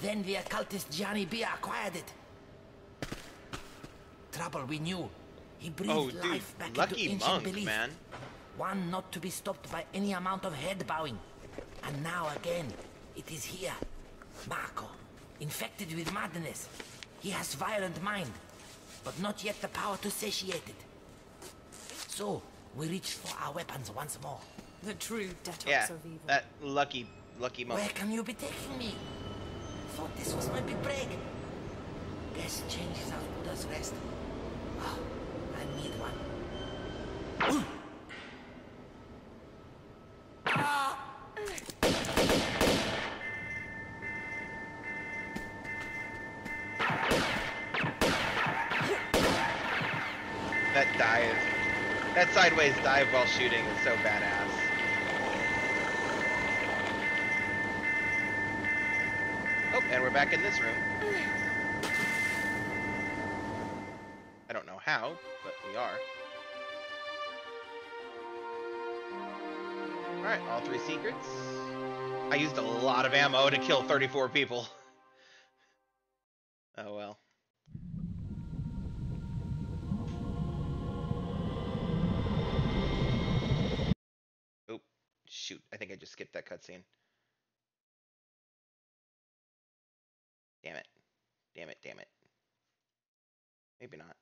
Then the occultist Gianni Bia acquired it. Trouble we knew. He breathed Oh, dude, life back lucky into ancient monk, belief. man. One not to be stopped by any amount of head bowing. And now again, it is here. Marco, infected with madness. He has violent mind, but not yet the power to satiate it. So, we reach for our weapons once more. The true detox Yeah, of evil. that lucky, lucky moment. Where can you be taking me? Thought this was my big break. Guess change is as good as rest. Oh, I need one. That that sideways dive while shooting is so badass. Oh, and we're back in this room. I don't know how, but we are. Alright, all three secrets. I used a lot of ammo to kill 34 people. Oh well. Shoot. I think I just skipped that cutscene. Damn it. Damn it, damn it. Maybe not.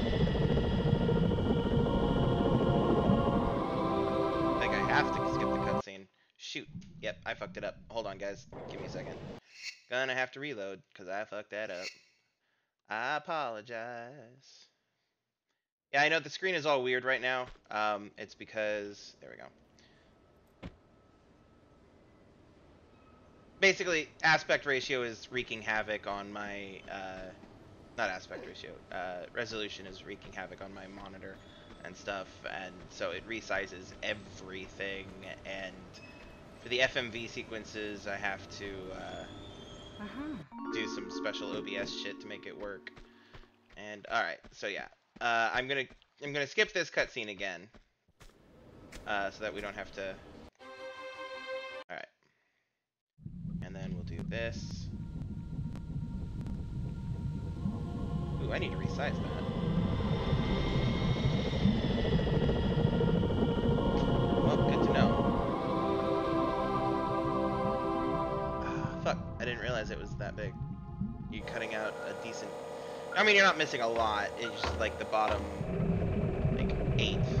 I think I have to skip the cutscene. Shoot. Yep, I fucked it up. Hold on, guys. Give me a second. Gonna have to reload, because I fucked that up. I apologize. Yeah, I know the screen is all weird right now. Um, it's because there we go. Basically, aspect ratio is wreaking havoc on my uh, not aspect ratio. Uh, resolution is wreaking havoc on my monitor and stuff, and so it resizes everything. And for the FMV sequences, I have to uh, Uh-huh. do some special OBS shit to make it work. And all right, so yeah, uh, I'm gonna I'm gonna skip this cutscene again, uh, so that we don't have to. All right, and then we'll do this. Ooh, I need to resize that. Well, good to know. Ah, fuck, I didn't realize it was that big. You're cutting out a decent. I mean, you're not missing a lot. It's just like the bottom, like eighth.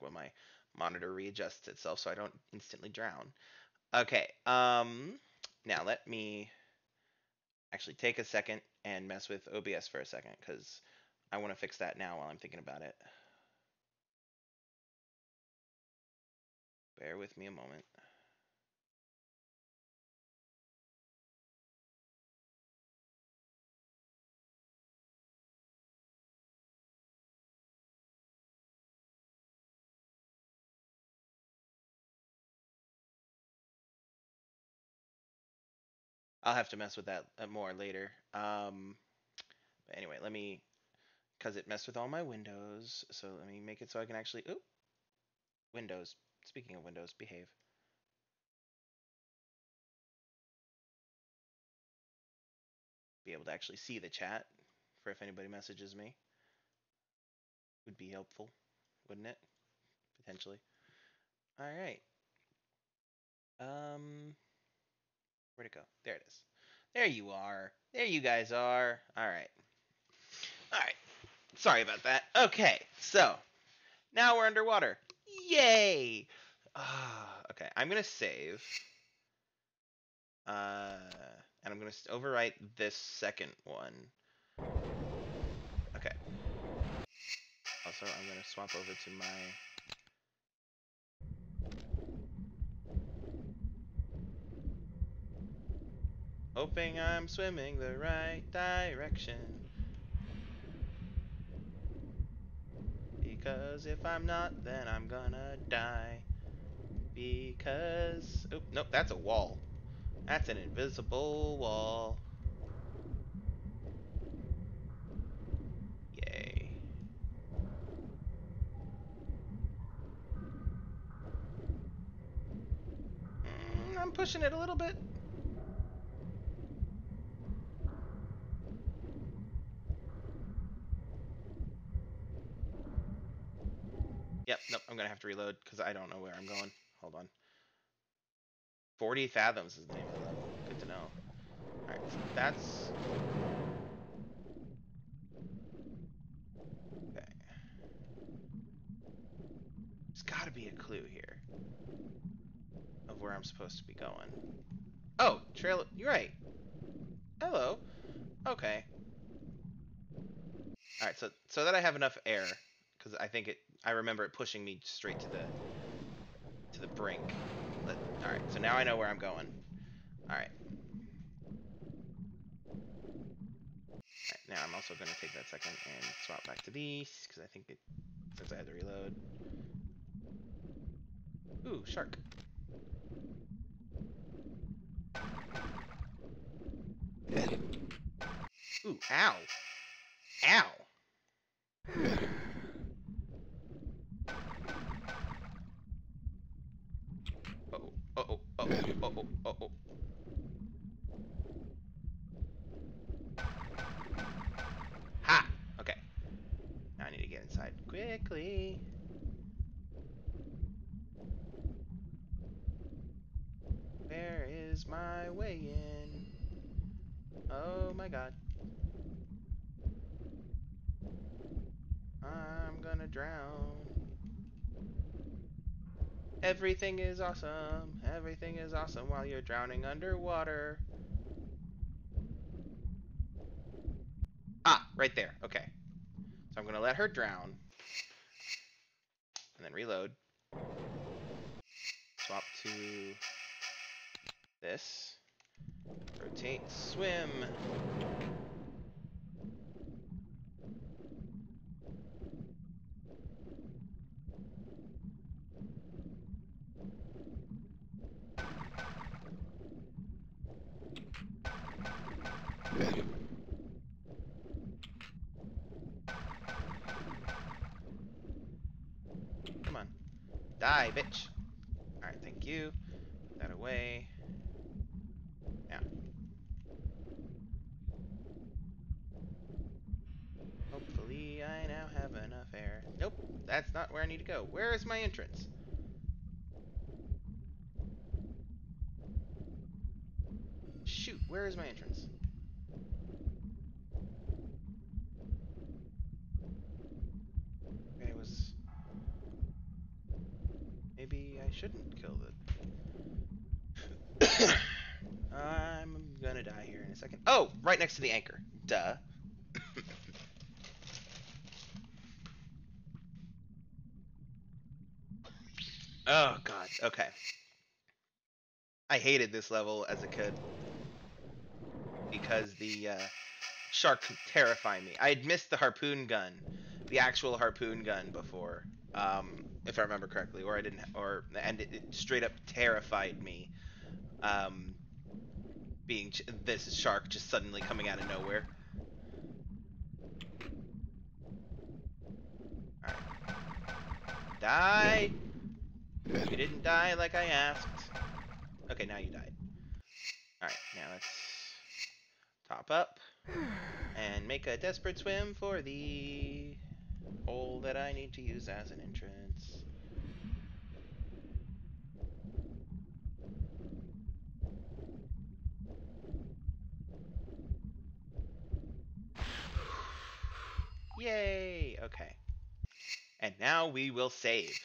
While my monitor readjusts itself so I don't instantly drown. Okay, um, now let me actually take a second and mess with OBS for a second because I want to fix that now while I'm thinking about it. Bear with me a moment. I'll have to mess with that uh, more later. Um, but anyway, let me, cause it messed with all my windows. So let me make it so I can actually. Oop. Windows. Speaking of Windows, behave. Be able to actually see the chat for if anybody messages me. Would be helpful, wouldn't it? Potentially. All right. Um, where'd it go? There it is. There you are. There you guys are. All right. All right. Sorry about that. Okay, so now we're underwater. Yay! Ah, okay, I'm gonna save. Uh, and I'm gonna overwrite this second one. Okay. Also, I'm gonna swap over to my. Hoping I'm swimming the right direction. Because if I'm not, then I'm gonna die. Because. Oh, nope, that's a wall. That's an invisible wall. Yay. Mm, I'm pushing it a little bit. Yep, nope, I'm gonna have to reload because I don't know where I'm going. Hold on. 40 fathoms is the name of the level. Good to know. Alright, so that's. Okay. There's gotta be a clue here of where I'm supposed to be going. Oh, trail. You're right. Hello. Okay. All right, so so that I have enough air, because I think it. I remember it pushing me straight to the to the brink. But, all right, so now I know where I'm going. All right. All right, now I'm also going to take that second and swap back to these because I think it since I had to reload. Ooh, shark. Ooh, ow. Ow. Uh-oh, uh-oh, uh-oh, uh-oh. Ha! Okay. Now I need to get inside quickly. Where is my way in? Oh my god. I'm gonna drown. Everything is awesome. Everything is awesome while you're drowning underwater. Ah, right there. Okay. So I'm gonna let her drown. And then reload. Swap to this. Rotate, swim. Come on. Die, bitch. Alright, thank you. Put that away. Now. Hopefully I now have enough air. Nope, that's not where I need to go. Where is my entrance? Shoot, where is my entrance? Maybe I was... Maybe I shouldn't kill the... I'm gonna die here in a second. Oh, right next to the anchor. Duh. oh god. Okay. I hated this level as a kid because the uh, shark terrified me. I had missed the harpoon gun, the actual harpoon gun before, um, if I remember correctly, or I didn't, or and it, it straight up terrified me. Um, being ch- this shark just suddenly coming out of nowhere. Die! You didn't die like I asked. Okay, now you died. Alright, now let's top up and make a desperate swim for the hole that I need to use as an entrance. Yay! Okay. And now we will save.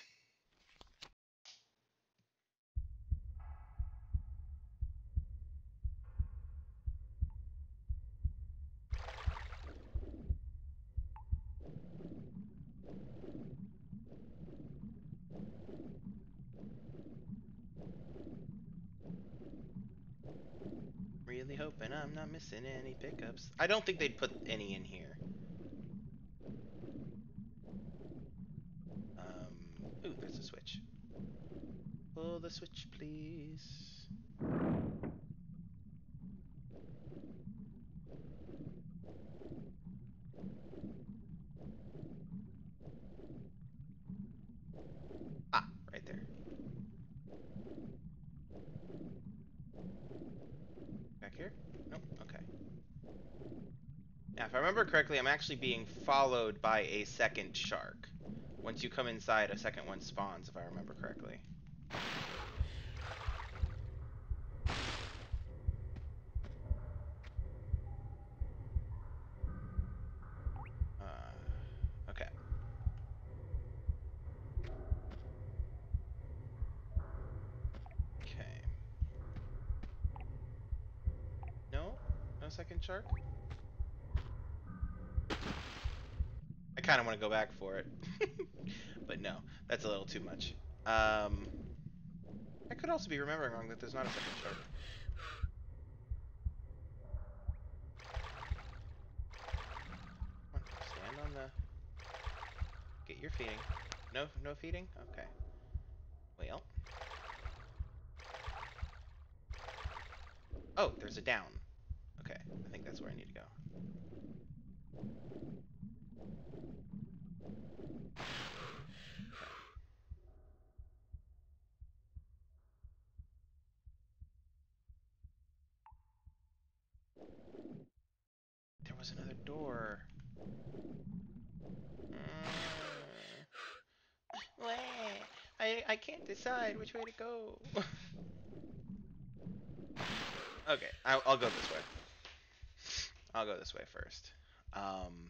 Really hoping I'm not missing any pickups. I don't think they'd put any in here. Um, ooh, there's a switch. Pull the switch, please. Ah, right there. Back here? Nope, okay. Now, if I remember correctly, I'm actually being followed by a second shark. Once you come inside, a second one spawns, if I remember correctly. Uh, okay. Okay. No? No second shark? I kind of want to go back for it. but no, that's a little too much. Um, I could also be remembering wrong that there's not a second. Come on, stand on the... Get your feeding. No, no feeding? Okay. Well. Oh, there's a down. Okay, I think that's where I need to go. There was another door. Mm. I I can't decide which way to go. okay, I'll, I'll go this way. I'll go this way first. Um.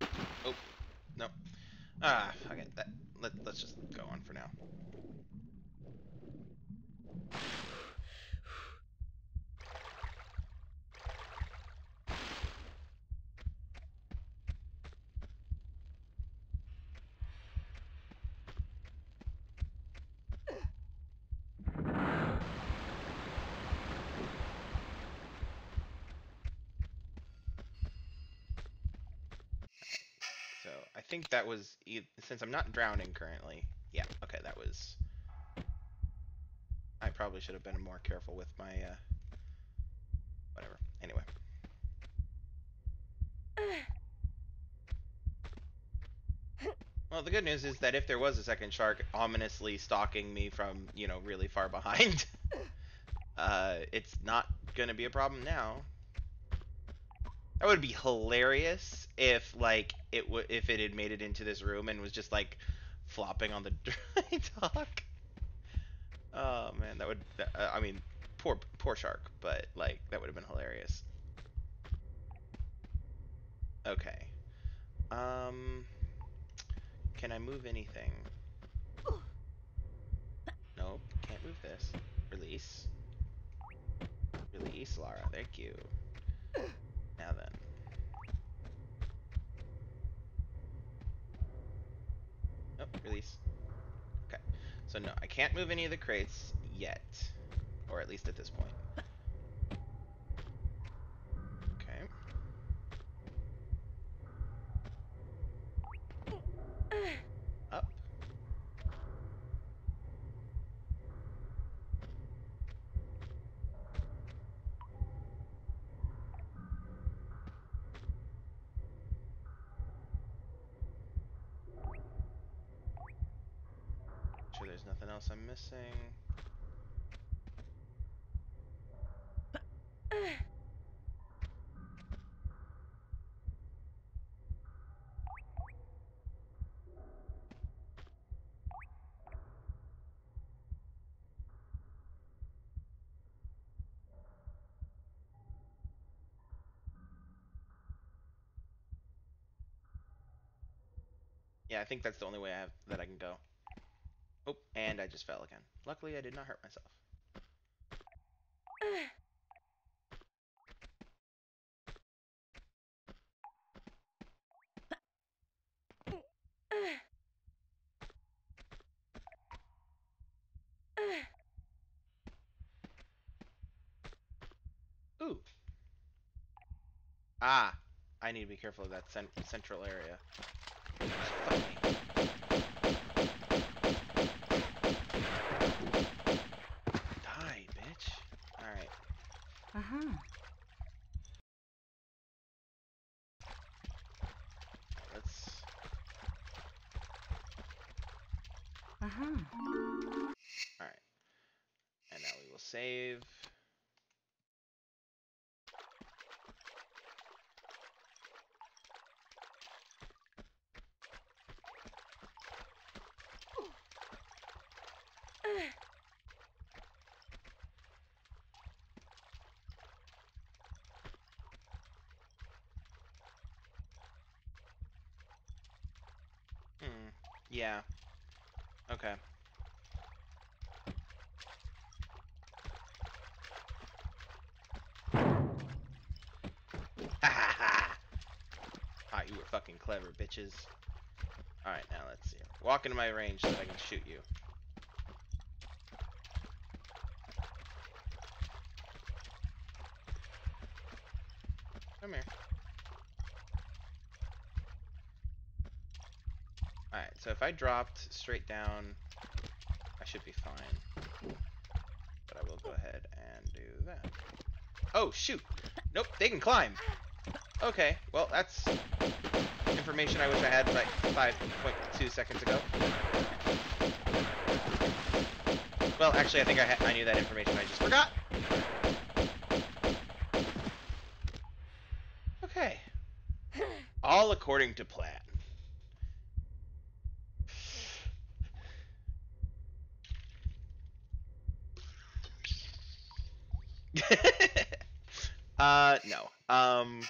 Oh, no. Ah, okay. That let let's just go on for now. Think that was since I'm not drowning currently. Yeah. Okay, that was. I probably should have been more careful with my. Uh, whatever. Anyway. Well, the good news is that if there was a second shark ominously stalking me from, you know, really far behind, uh, it's not gonna be a problem now. That would be hilarious if, like, it would if it had made it into this room and was just like flopping on the dry dock. Oh man, that would. Uh, I mean, poor poor shark, but like that would have been hilarious. Okay. Um. Can I move anything? Nope. Can't move this. Release. Release, Lara. Thank you. Now then. Nope, release. Okay. So no, I can't move any of the crates yet. Or at least at this point. Okay. nothing else I'm missing. Yeah, I think that's the only way I have that I can go. And I just fell again. Luckily, I did not hurt myself. Ooh. Ah, I need to be careful of that cent central area. Fuck me. Die, bitch. Alright. Uh-huh. Let's. Uh-huh. Alright. And now we will save. Hmm. Yeah. Okay. ah, you were fucking bitches. Alright, now let's see. Walk into my range so I can shoot you. Come here. Alright, so if I dropped straight down, I should be fine. But I will go ahead and do that. Oh, shoot! Nope, they can climb! Okay, well, that's information I wish I had like 5.2 seconds ago. Well, actually, I think I, ha I knew that information, I just forgot! Okay. All according to plan. uh, no. Um.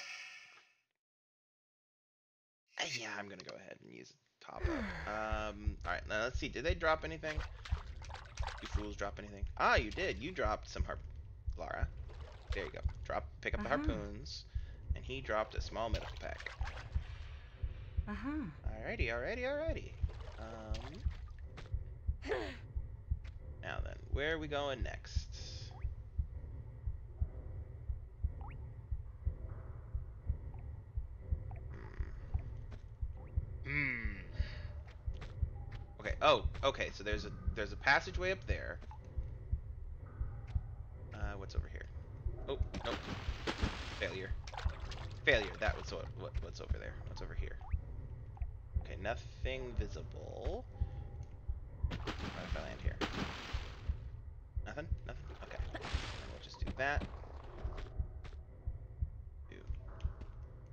uh, Yeah, I'm gonna go ahead and use top up. Um. All right. Now let's see. Did they drop anything? You fools drop anything? Ah, you did. You dropped some harp, Lara. There you go. Drop. Pick up the Uh-huh. harpoons, and he dropped a small medical pack. Uh-huh. Alrighty, alrighty, alrighty. Um. Now then, where are we going next? Hmm. Hmm. Okay. Oh, okay. So there's a there's a passageway up there. Uh, what's over here? Oh, nope. Failure. Failure. That was what, what what's over there. What's over here? Okay, nothing visible. What if I land here? Nothing? Nothing? Okay. And we'll just do that.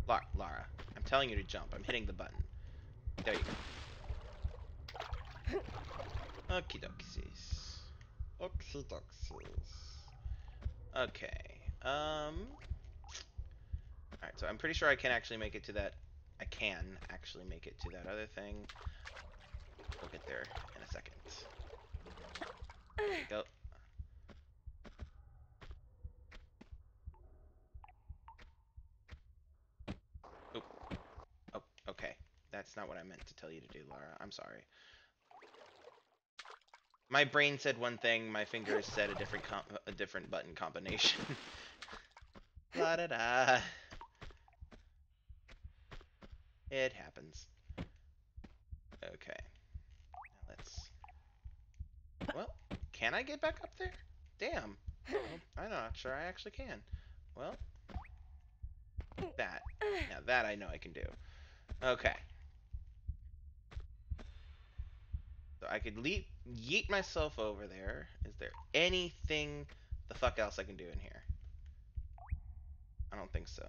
Lara, Lara, I'm telling you to jump. I'm hitting the button. There you go. Okie dokies. Okay. Um. Alright, so I'm pretty sure I can actually make it to that. I can actually make it to that other thing. We'll get there in a second. Go. Oh, okay. That's not what I meant to tell you to do, Lara. I'm sorry. My brain said one thing, my fingers said a different a different button combination. La da da. It happens. Okay. Now let's. Well, can I get back up there? Damn. Well, I'm not sure I actually can. Well, that. Now that I know I can do. Okay. So I could leap, yeet myself over there. Is there anything the fuck else I can do in here? I don't think so.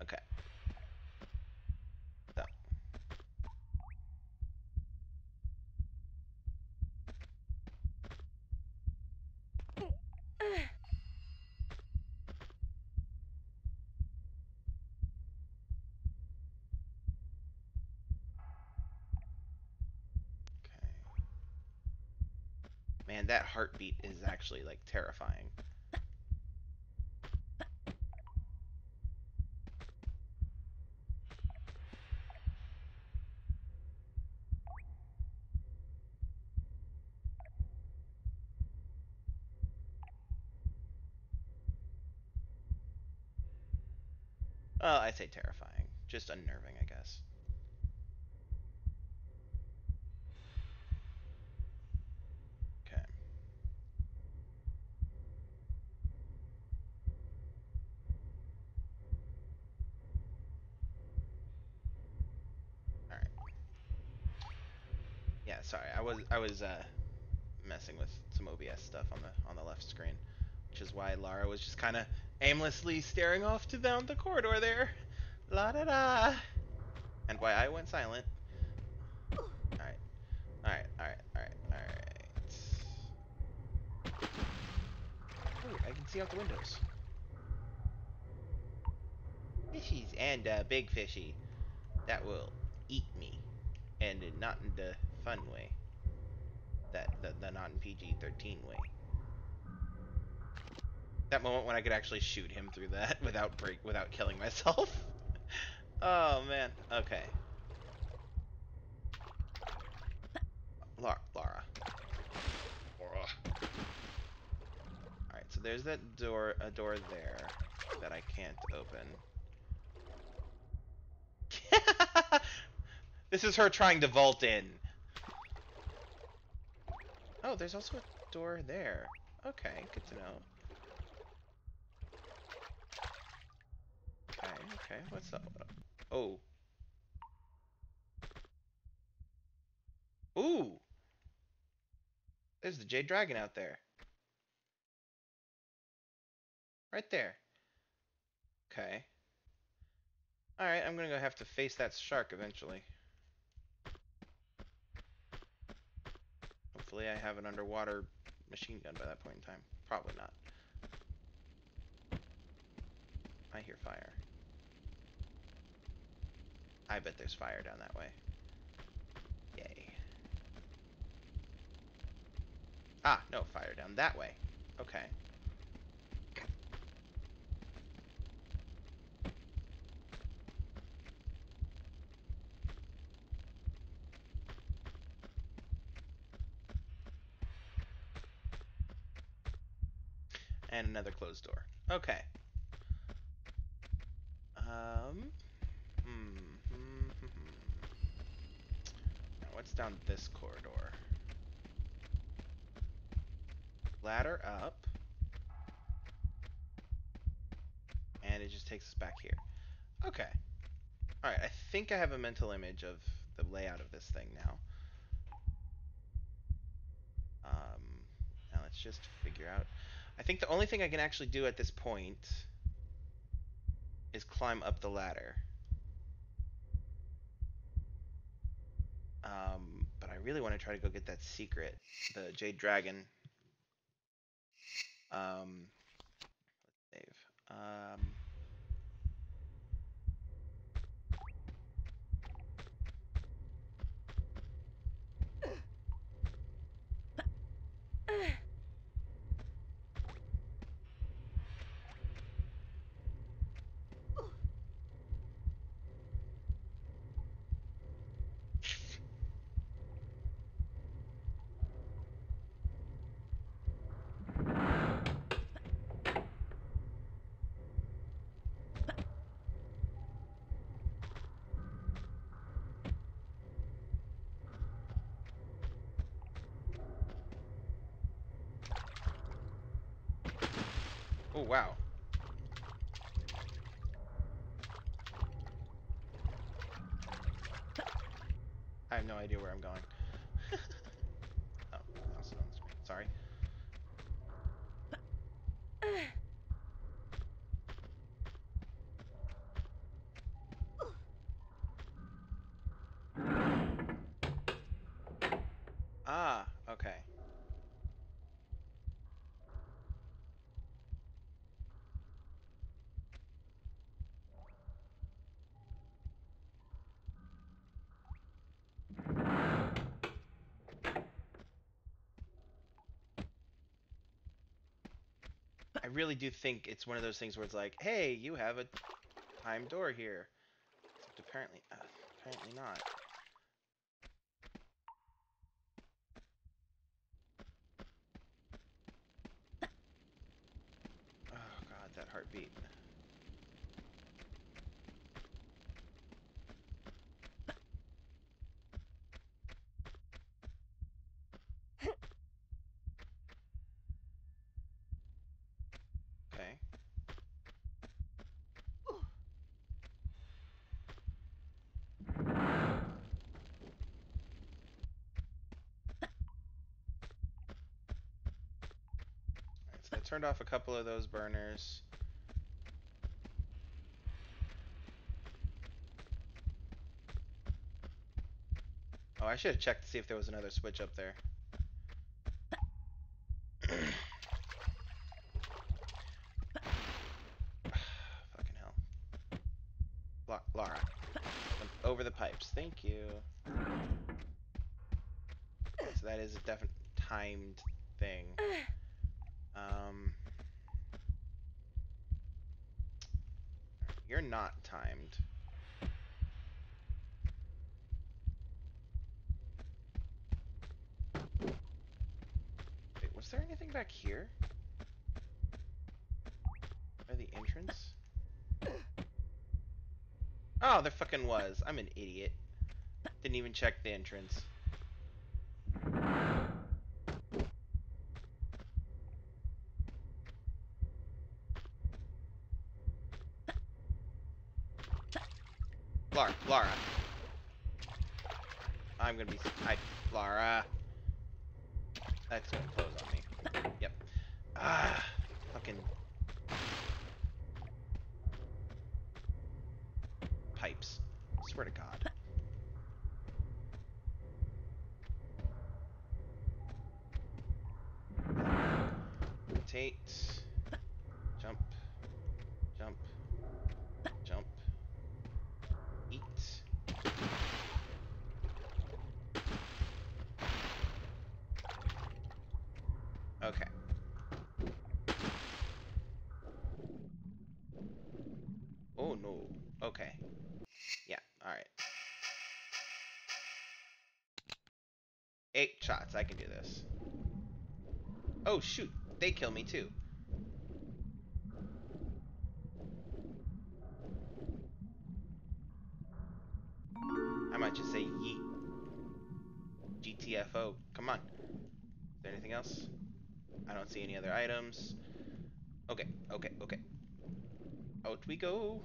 Okay. So. Okay. Man, that heartbeat is actually like terrifying. Well, I say terrifying. Just unnerving, I guess. Okay. All right. Yeah, sorry. I was I was uh messing with some OBS stuff on the on the left screen, which is why Lara was just kind of aimlessly staring off to down the corridor there. La da da. And why I went silent. All right. All right. All right. All right. All right. Ooh, I can see out the windows. Fishies and uh, big fishy that will eat me, and not in the fun way. That the, the non PG-13 way. That moment when I could actually shoot him through that without break without killing myself. oh man. Okay. Lara. Lara. Aura. Alright, so there's that door a door there that I can't open. this is her trying to vault in. Oh, there's also a door there. Okay, good to know. Okay, okay, what's up? Oh. Ooh! There's the Jade Dragon out there. Right there. Okay. Alright, I'm gonna go have to face that shark eventually. Hopefully I have an underwater machine gun by that point in time. Probably not. I hear fire. I bet there's fire down that way. Yay. Ah, no, fire down that way. Okay. And another closed door. Okay. Um. Hmm. hmm, hmm, hmm. Now, what's down this corridor? Ladder up. And it just takes us back here. Okay. Alright, I think I have a mental image of the layout of this thing now. Um, now let's just figure out. I think the only thing I can actually do at this point is climb up the ladder. Um, but I really want to try to go get that secret, the Jade Dragon. Um, let's save. Um, oh wow. I have no idea where I'm going. oh, also on the screen. Sorry. Ah, okay. I really do think it's one of those things where it's like, hey, you have a time door here. Except apparently, uh, apparently not. Oh god, that heartbeat. Okay. Alright, so I turned off a couple of those burners. Oh, I should have checked to see if there was another switch up there. Fucking hell. La Lara. Over the pipes. Thank you. So that is a definite timed thing. Um, you're not timed. Wait, was there anything back here? By the entrance? Oh, there fucking was. I'm an idiot. Didn't even check the entrance. Lara, Lara. I'm gonna be. I, Lara. That's gonna close on me. Yep. Ah, fucking. Pipes. Swear to God. Rotate. Jump. Jump. Jump. Eat. Okay. Oh no. Okay. Yeah, alright. Eight shots, I can do this. Oh shoot, they kill me too. I might just say yeet. GTFO. Come on. Is there anything else? I don't see any other items. Okay, okay, okay. Out we go.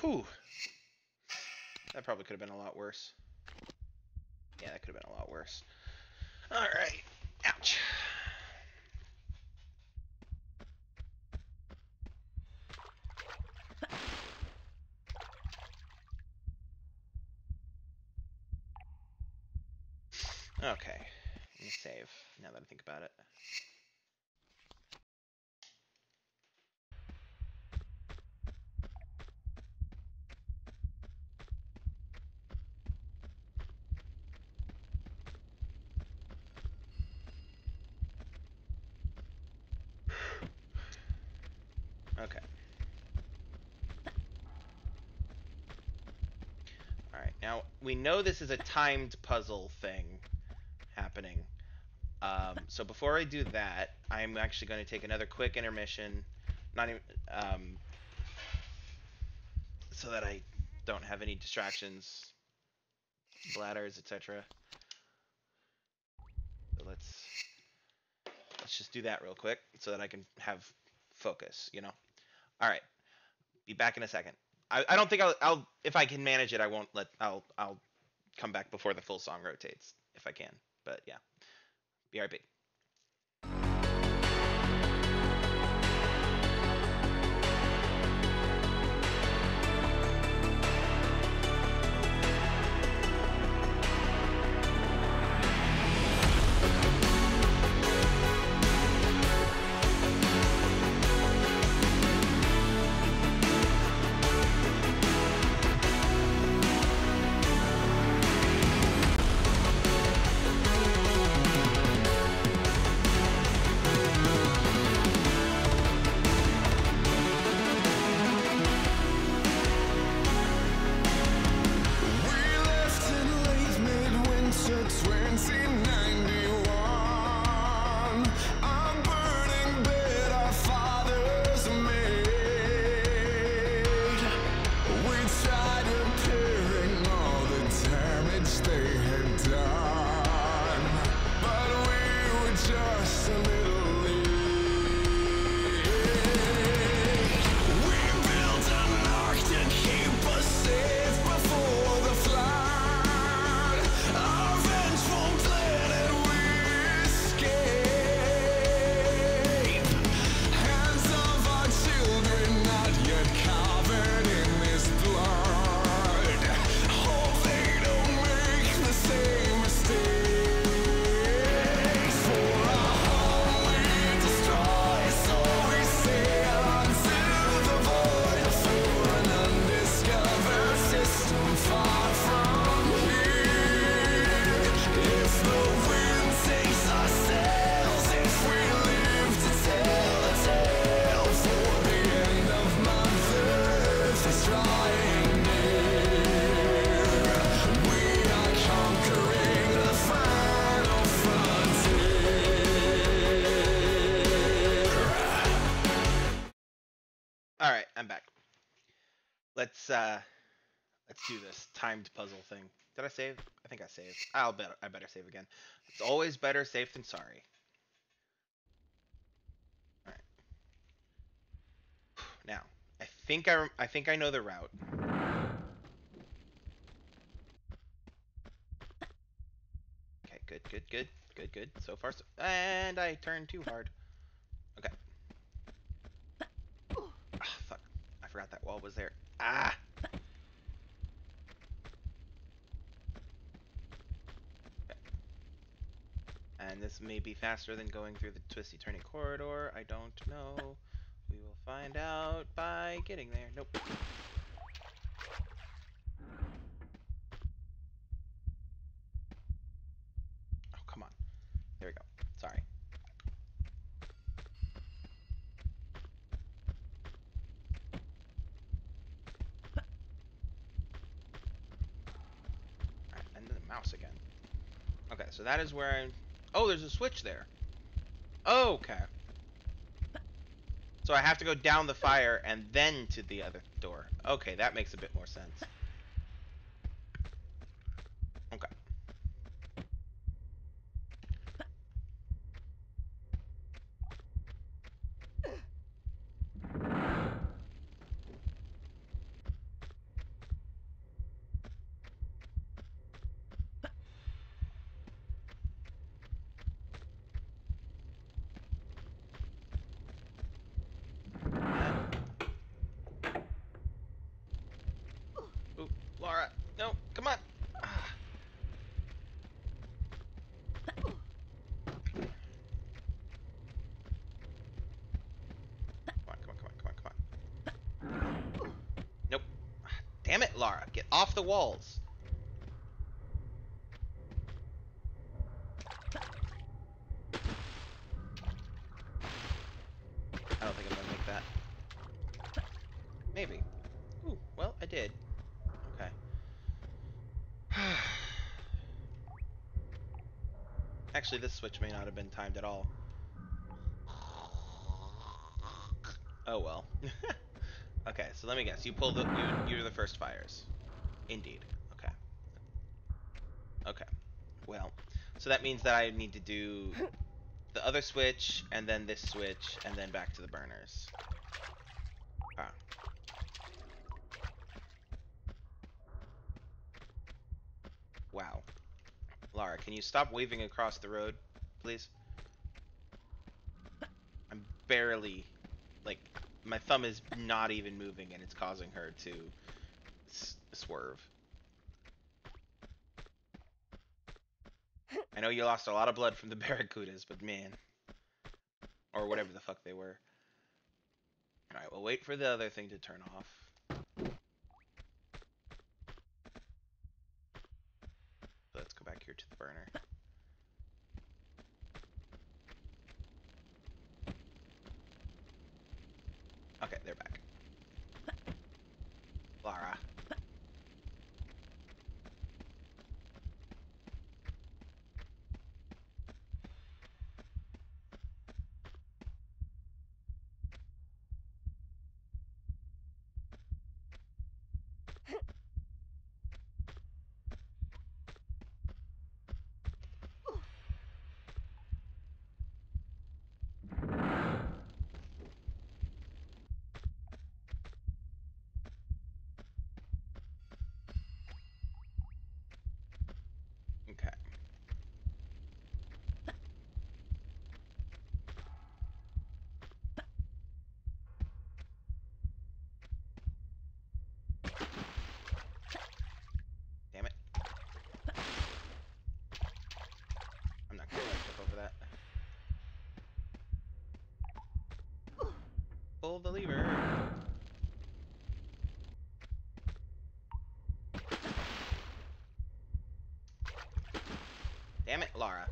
Whew. That probably could have been a lot worse. Yeah, that could have been a lot worse. Alright. Ouch. Okay. Let me save now that I think about it. Okay. Alright, now we know this is a timed puzzle thing happening. Um, so before I do that, I'm actually going to take another quick intermission, not even, um, so that I don't have any distractions, bladders, etc. Let's let's just do that real quick, so that I can have focus. You know. All right. Be back in a second. I, I don't think I'll, I'll if I can manage it. I won't let. I'll I'll come back before the full song rotates if I can. But yeah. BRB. Save? I think I saved. I'll bet I better save again. It's always better safe than sorry. All right. Now, I think I I think I know the route. Okay, good, good, good, good, good. So far, so and I turned too hard. Okay. Ah, fuck. I forgot that wall was there. Ah! And this may be faster than going through the twisty turny corridor. I don't know. We will find out by getting there. Nope. Oh, come on. There we go. Sorry. Alright, and the mouse again. Okay, so that is where I'm... Oh, there's a switch there. Oh, okay. So I have to go down the fire and then to the other door. Okay, that makes a bit more sense. Okay. Ooh, Laura, no, come on. Ah. Come on, come on, come on, come on, come on. Nope. Ah, Damn it, Laura, get off the walls. I don't think I'm gonna make that. Maybe. Ooh, well, I did. Okay. Actually, this switch may not have been timed at all. Oh well. okay, so let me guess. You pulled the you you're the first fires. Indeed. Okay. Okay. Well, so that means that I need to do the other switch, and then this switch, and then back to the burners. Ah. Wow. Lara, can you stop waving across the road, please? I'm barely, like, my thumb is not even moving, and it's causing her to swerve. I know you lost a lot of blood from the barracudas, but man. Or whatever the fuck they were. Alright, we'll wait for the other thing to turn off. Let's go back here to the burner. Okay, they're back. Lara. Okay. Damn it. I'm not gonna jump over that. Pull the lever. Damn it, Lara.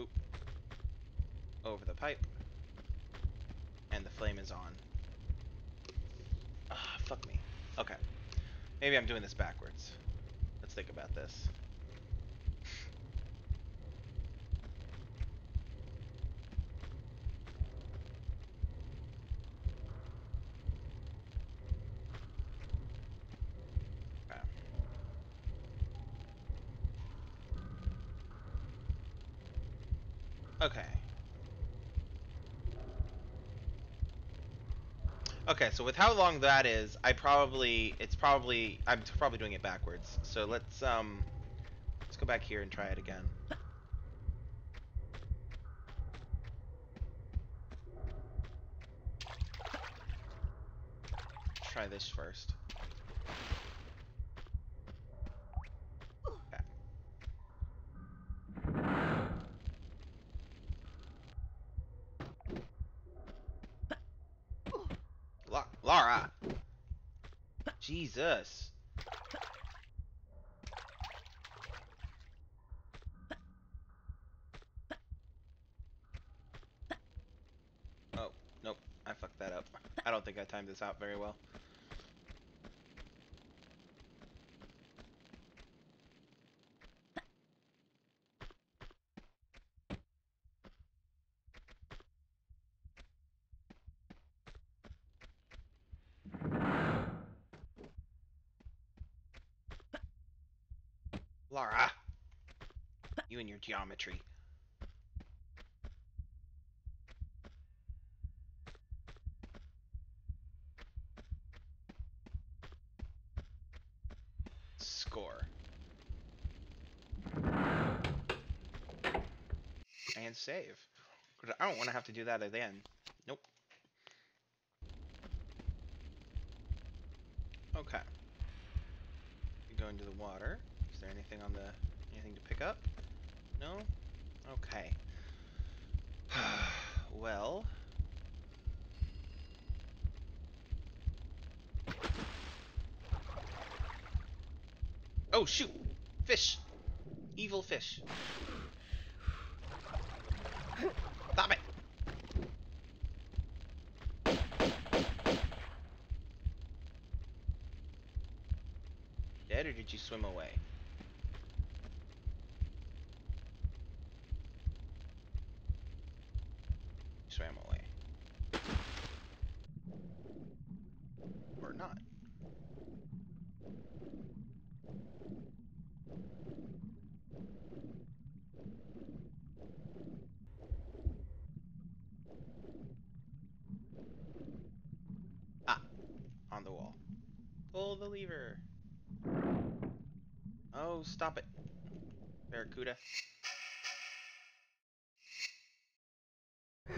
Oop. Over the pipe. And the flame is on. Ah, fuck me. Okay. Maybe I'm doing this backwards. Let's think about this. Okay. Okay. Okay, so with how long that is, I probably it's probably I'm probably doing it backwards. So let's um let's go back here and try it again. Try this first. Okay. La- Lara. Jesus. Oh, nope. I fucked that up. I don't think I timed this out very well. Lara. You and your geometry. Score. And save. I don't want to have to do that again. Nope. Okay. You go into the water. Is there anything on the anything to pick up? No? Okay. well. Oh shoot! Fish! Evil fish. Stop it! Dead or did you swim away? Away. Pull. Oh, stop it. Barracuda.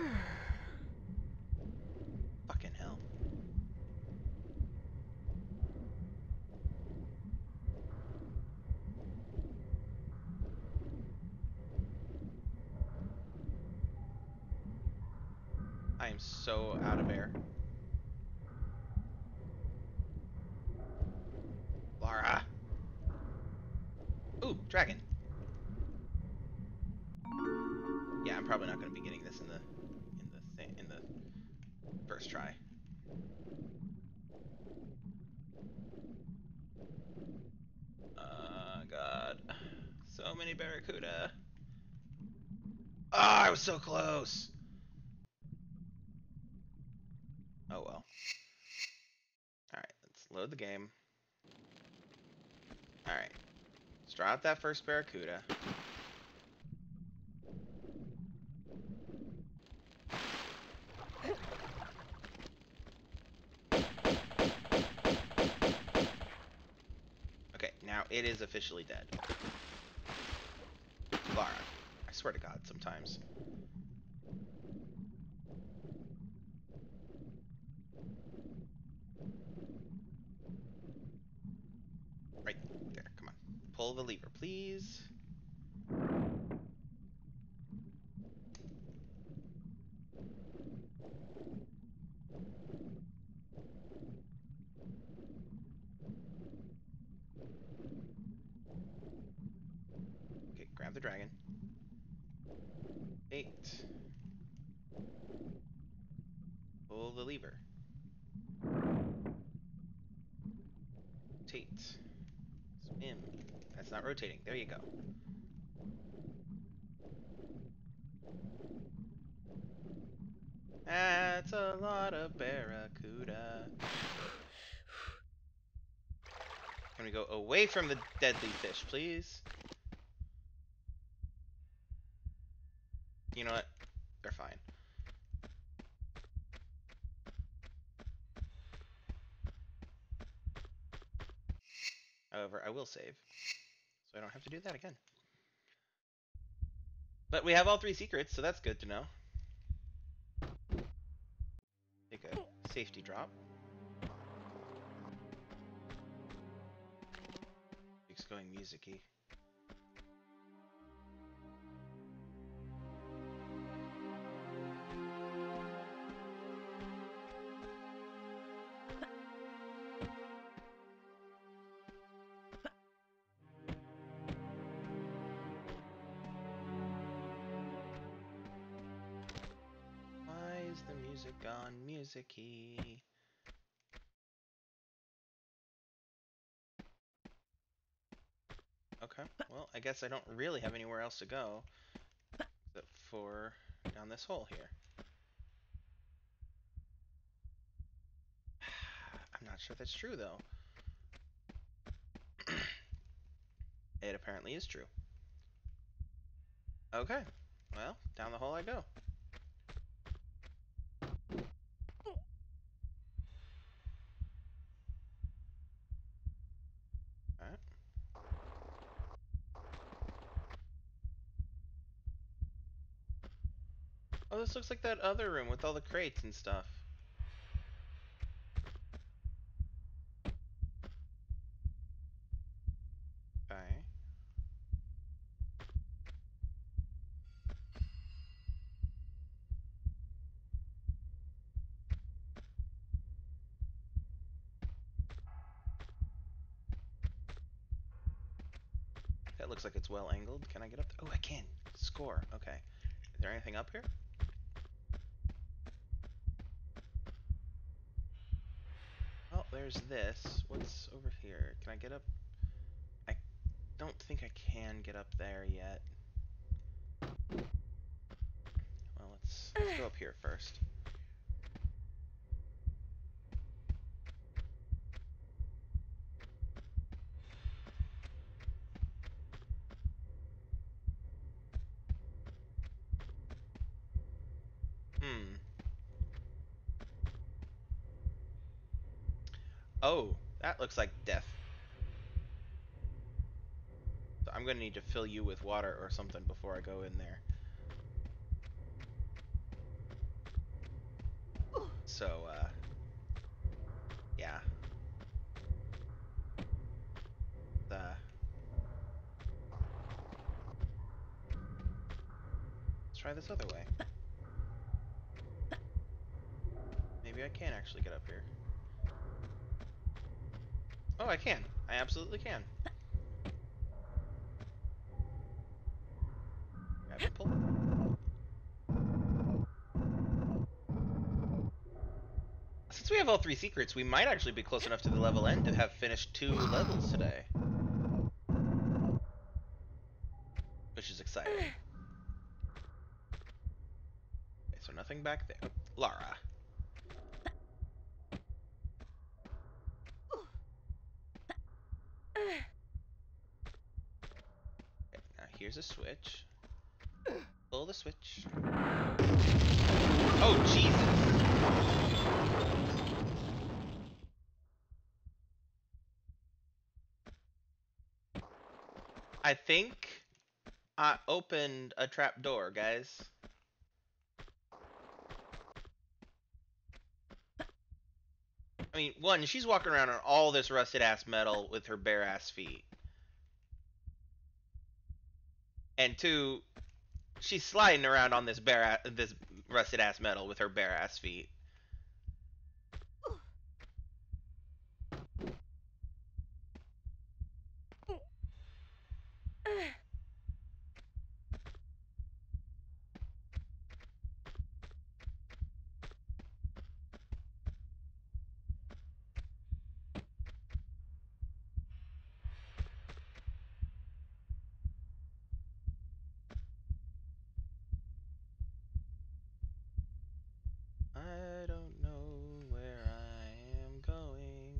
Fucking hell. I am so out of air. Close. Oh well. Alright, let's load the game. Alright. Let's draw out that first Barracuda. Okay, now it is officially dead. Lara. I swear to God, sometimes. Right there, come on. Pull the lever, please. Okay, grab the dragon. Eight. Pull the lever. Rotate. Spin. That's not rotating. There you go. That's a lot of barracuda. Can we go away from the deadly fish, please? You know what? They're fine. However, I will save. I don't have to do that again. But we have all three secrets, so that's good to know. Take a safety drop. It's going music-y. Gone music-y? Okay, well, I guess I don't really have anywhere else to go except for down this hole here. I'm not sure that's true, though. it apparently is true. Okay, well, down the hole I go. Alright. Oh, looks like that other room with all the crates and stuff. Okay. That looks like it's well angled. Can I get up there? Oh, I can. Score. Okay. Is there anything up here? Oh, there's this. What's over here? Can I get up? I don't think I can get up there yet. Well, let's, let's go up here first. Hmm. Oh, That looks like death. So I'm gonna need to fill you with water or something before I go in there. So, uh, yeah. The let's try this other way. Maybe I can actually get up here. Oh, I can. I absolutely can. Grab and pull. Since we have all three secrets, we might actually be close enough to the level end to have finished two levels today. Which is exciting. Okay, so nothing back there. Lara. Okay, now here's a switch. Pull the switch. Oh, Jesus! I think I opened a trap door, guys. I mean, one, she's walking around on all this rusted ass metal with her bare ass feet. And two, she's sliding around on this bare ass, this rusted ass metal with her bare ass feet. I don't know where I am going.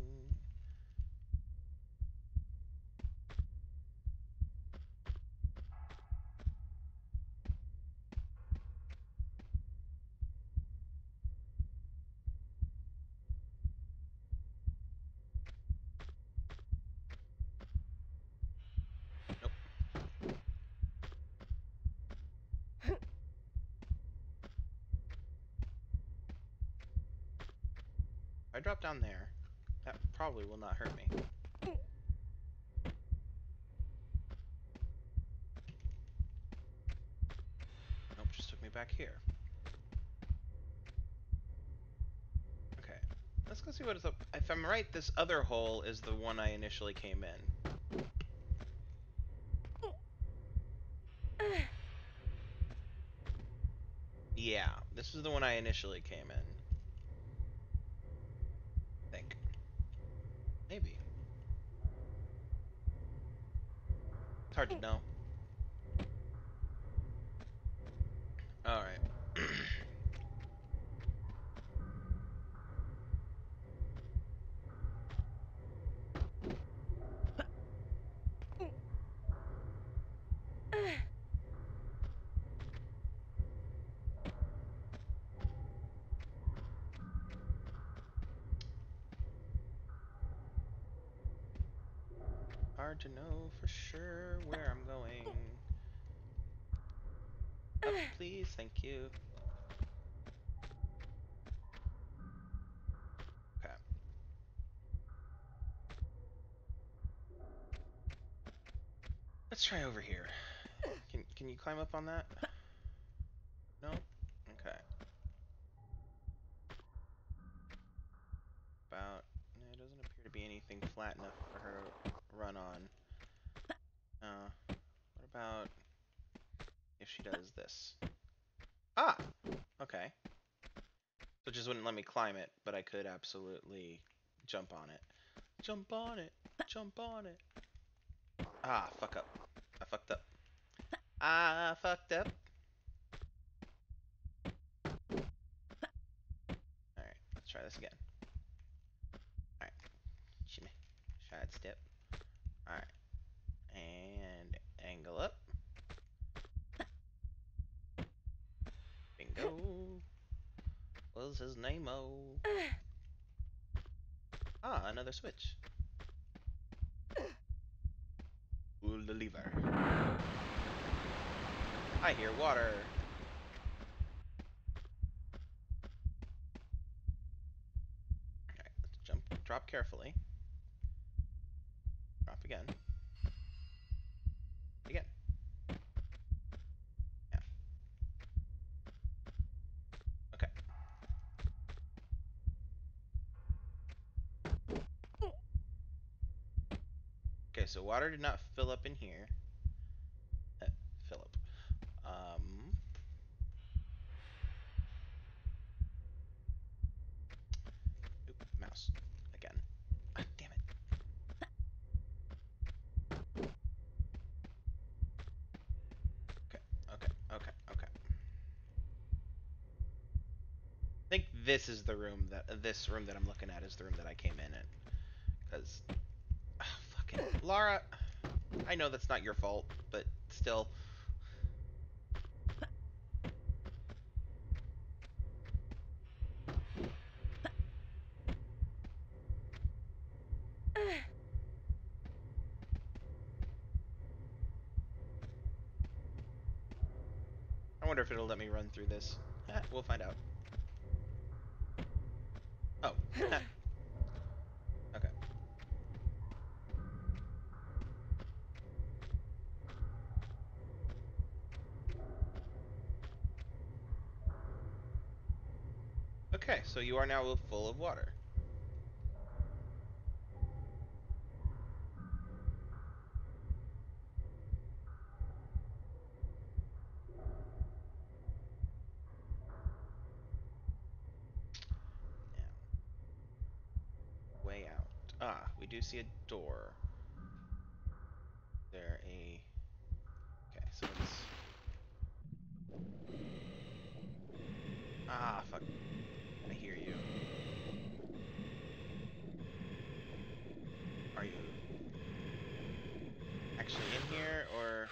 Nope. If I drop down there, that probably will not hurt me. Nope, just took me back here. Okay, let's go see what is up. If I'm right, this other hole is the one I initially came in. Yeah, this is the one I initially came in. think. Maybe. It's hard to know. Alright. Hard to know for sure where I'm going. Up, please, thank you. Okay. Let's try over here. Can can you climb up on that? No? Okay. About it doesn't appear to be anything flat enough for her to run on. Uh, what about if she does this? Ah! Okay. So it just wouldn't let me climb it, but I could absolutely jump on it. Jump on it! Jump on it! Ah, fuck up. I fucked up. I fucked switch. Pull the lever. I hear water. Alright, let's jump, drop carefully. Water did not fill up in here. Uh, fill up. Um. Oop, mouse. Again. Damn it. Okay, okay, okay, okay. I think this is the room that uh, this room that I'm looking at is the room that I came in in, because Lara. I know that's not your fault, but still. I wonder if it'll let me run through this. Eh, we'll find out. Oh. okay. Okay, so you are now full of water. Now, way out. Ah, we do see a door. There a. Okay, so it's. Ah, fuck. I hear you. Are you actually in here, or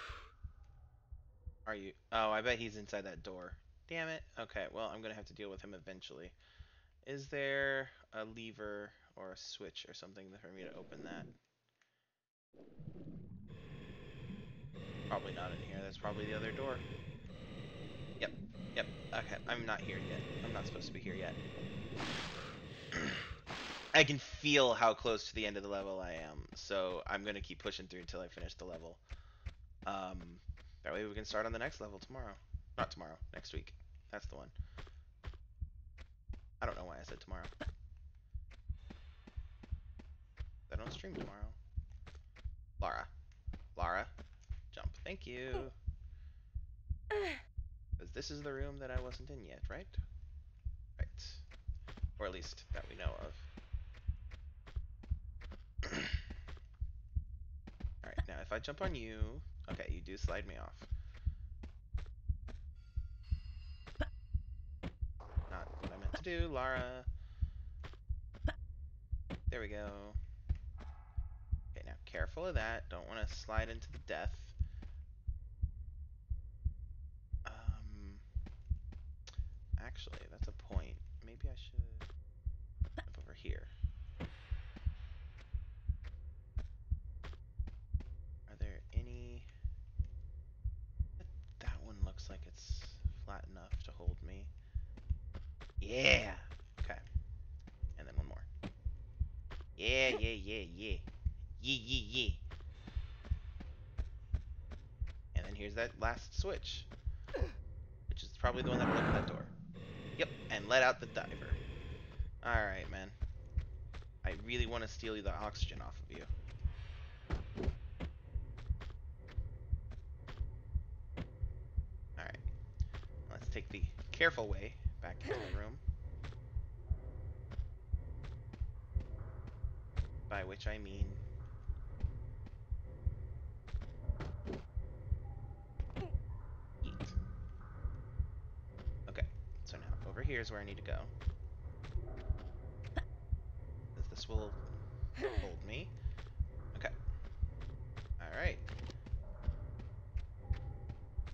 are you? Oh, I bet he's inside that door. Damn it. Okay, well, I'm gonna have to deal with him eventually. Is there a lever or a switch or something for me to open that? Probably not in here. That's probably the other door. Yep. Yep. Okay. I'm not here yet. I'm not supposed to be here yet. I can feel how close to the end of the level I am, so I'm gonna keep pushing through until I finish the level. Um, that way we can start on the next level tomorrow. Not tomorrow. Next week. That's the one. I don't know why I said tomorrow. I don't stream tomorrow. Lara. Lara. Jump. Thank you. Oh. Because this is the room that I wasn't in yet, right? Right. Or at least that we know of. Alright, now if I jump on you... Okay, you do slide me off. Not what I meant to do, Lara. There we go. Okay, now careful of that. Don't want to slide into the death. Um, actually, that's a point. Maybe I should jump over here. Are there any? That one looks like it's flat enough to hold me. Yeah. Okay. And then one more. Yeah, yeah, yeah, yeah. Yeah, yeah, yeah. And then here's that last switch. Which is probably the one that'll open that door. Yep, and let out the diver. Alright, man. I really want to steal the oxygen off of you. Alright. Let's take the careful way back into the room. By which I mean eat. Okay, so now over here is where I need to go. This will hold me. Okay. Alright.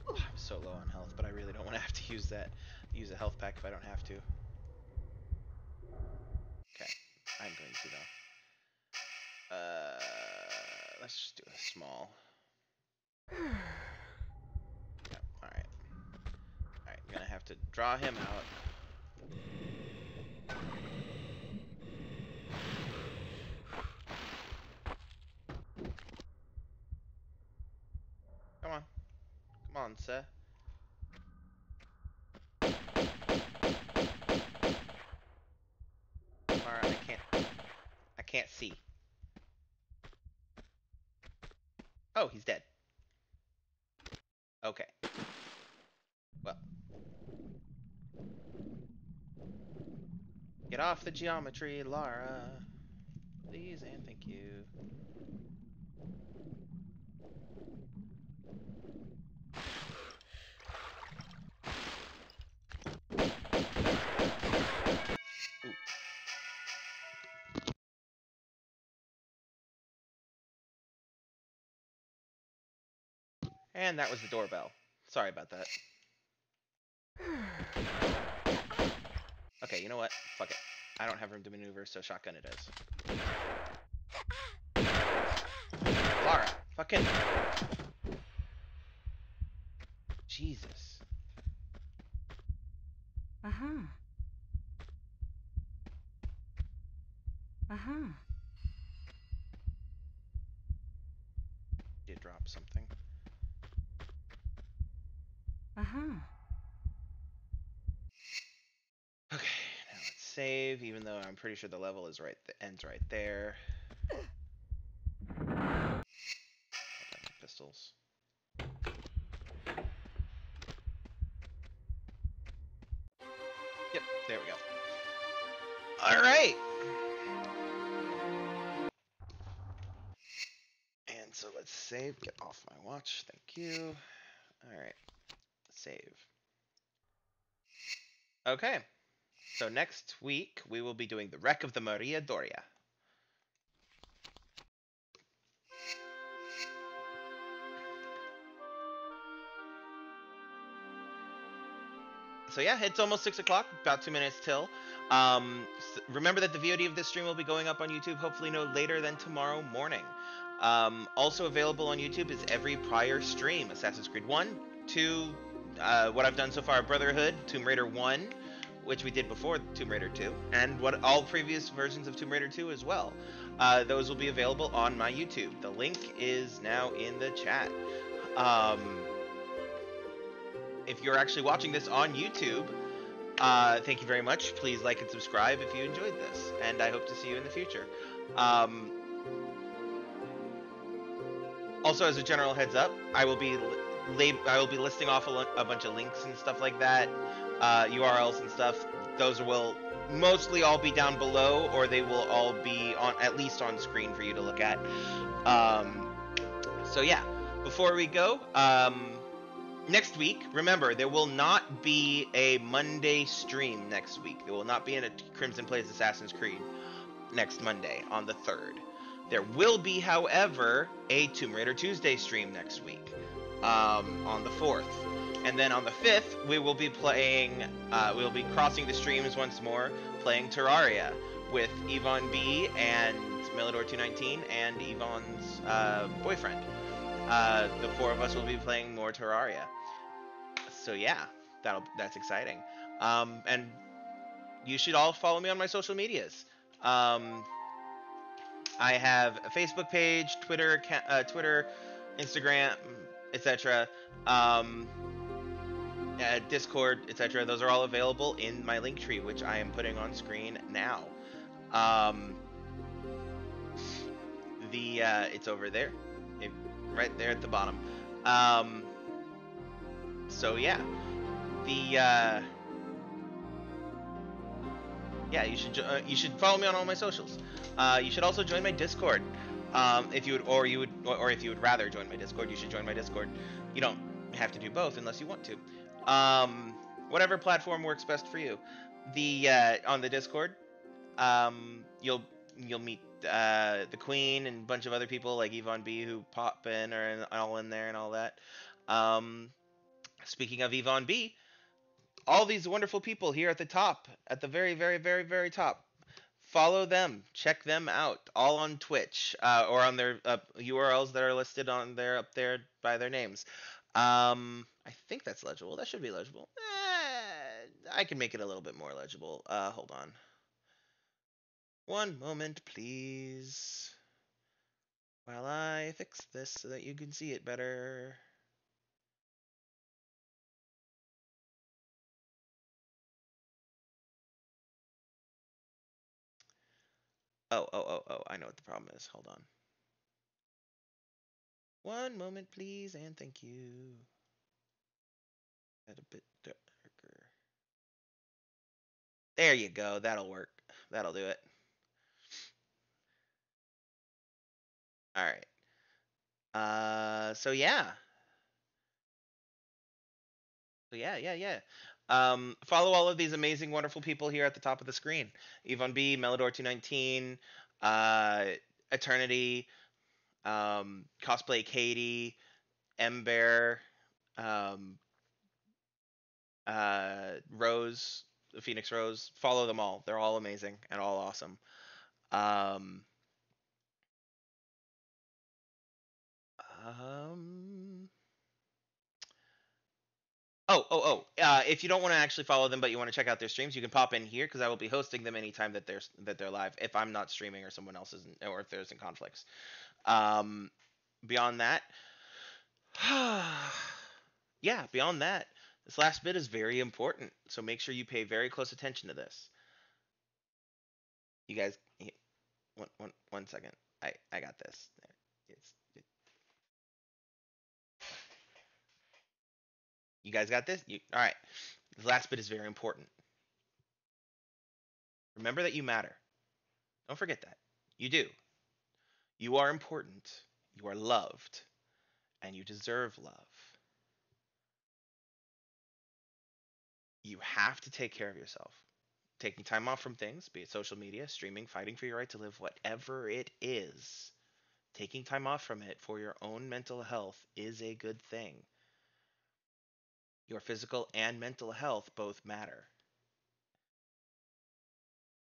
I'm so low on health, but I really don't want to have to use that. Use a health pack if I don't have to. Okay, I'm going to though. Uh, let's just do a small. Yeah, alright. Alright, I'm gonna have to draw him out. Come on. Come on, sir. Alright, I can't I can't see. Oh, he's dead. Okay. Well. Get off the geometry, Lara. Please and thank you. And that was the doorbell. Sorry about that. Okay, you know what? Fuck it. I don't have room to maneuver, so shotgun it is. Lara, fucking. Jesus. Uh huh. Uh huh. Did drop something. Uh huh. Okay, now let's save, even though I'm pretty sure the level is right, the ends right there. Pistols. Yep, there we go. Alright! And so let's save, get off my watch, thank you. Alright, save. Okay. So next week we will be doing the wreck of the Maria Doria. So yeah, it's almost six o'clock, about two minutes till. Um, remember that the VOD of this stream will be going up on YouTube, hopefully no later than tomorrow morning. Um, also available on YouTube is every prior stream: Assassin's Creed One, Two, uh, what I've done so far: Brotherhood, Tomb Raider One, which we did before Tomb Raider 2, and what all previous versions of Tomb Raider 2 as well. Uh, those will be available on my YouTube. The link is now in the chat. Um, if you're actually watching this on YouTube, uh, thank you very much. Please like and subscribe if you enjoyed this, and I hope to see you in the future. Um, also, as a general heads up, I will be I will be listing off a, a bunch of links and stuff like that uh, URLs and stuff. Those will mostly all be down below, or they will all be on at least on screen for you to look at. Um, so yeah, before we go, um, next week, remember there will not be a Monday stream next week. There will not be in a Krimzon Plays Assassin's Creed next Monday on the third. There will be, however, a Tomb Raider Tuesday stream next week um, on the fourth. And then on the 5th, we will be playing, uh, we'll be crossing the streams once more, playing Terraria with Yvonne B and Melidor219 and Yvonne's uh, boyfriend. Uh, the four of us will be playing more Terraria. So yeah, that'll that's exciting. Um, and you should all follow me on my social medias. Um, I have a Facebook page, Twitter, uh, Twitter, Instagram, etc. Um, uh, Discord, etc. Those are all available in my Linktree, which I am putting on screen now. Um, the uh, it's over there, it, right there at the bottom. Um, so yeah, the uh, yeah, you should uh, you should follow me on all my socials. Uh, you should also join my Discord. Um, if you would, or you would, or, if you would rather join my Discord, you should join my Discord. You don't have to do both unless you want to. Um, whatever platform works best for you. The uh, on the Discord, um, you'll you'll meet uh, the Queen and a bunch of other people like Yvonne B who pop in or all in there and all that. Um, speaking of Yvonne B, all these wonderful people here at the top, at the very, very, very, very top. Follow them, check them out, all on Twitch uh, or on their uh, URLs that are listed on there up there by their names. Um, I think that's legible. That should be legible. Eh, I can make it a little bit more legible. Uh, hold on. One moment, please. While I fix this so that you can see it better. Oh, oh, oh, oh, I know what the problem is. Hold on. One moment, please, and thank you. Add a bit darker. There you go. That'll work. That'll do it. All right. Uh, so yeah. So yeah, yeah, yeah. Um, follow all of these amazing, wonderful people here at the top of the screen. Yvonne B, Melodor219, uh, Eternity, um, Cosplay Katie, Ember, um, uh, Rose, the Phoenix Rose. Follow them all. They're all amazing and all awesome. Um, um, Oh, oh, oh. Uh, if you don't want to actually follow them, but you want to check out their streams, you can pop in here because I will be hosting them anytime that they're that they're live. If I'm not streaming or someone else isn't, or if there's in conflicts. Um, beyond that, yeah, beyond that, this last bit is very important. So make sure you pay very close attention to this. You guys, one, one, one second. I, I got this. There. It's, it, You guys got this? You, all right. The last bit is very important. Remember that you matter. Don't forget that. You do. You are important. You are loved. And you deserve love. You have to take care of yourself. Taking time off from things, be it social media, streaming, fighting for your right to live, whatever it is, taking time off from it for your own mental health is a good thing your physical and mental health both matter.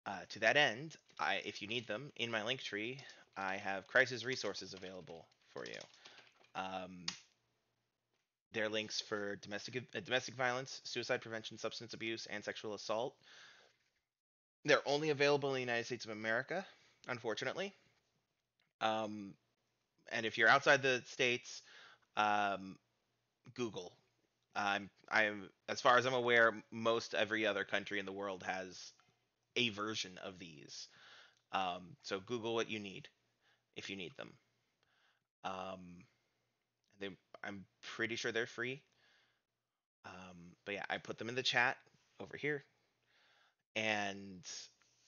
Uh, to that end, I, if you need them, in my Linktree, I have crisis resources available for you. Um, they're links for domestic uh, domestic violence, suicide prevention, substance abuse, and sexual assault. They're only available in the United States of America, unfortunately. Um, and if you're outside the states, um, Google I'm I'm as far as I'm aware, most every other country in the world has a version of these. Um, so Google what you need if you need them. Um, they I'm pretty sure they're free. Um, but yeah, I put them in the chat over here, and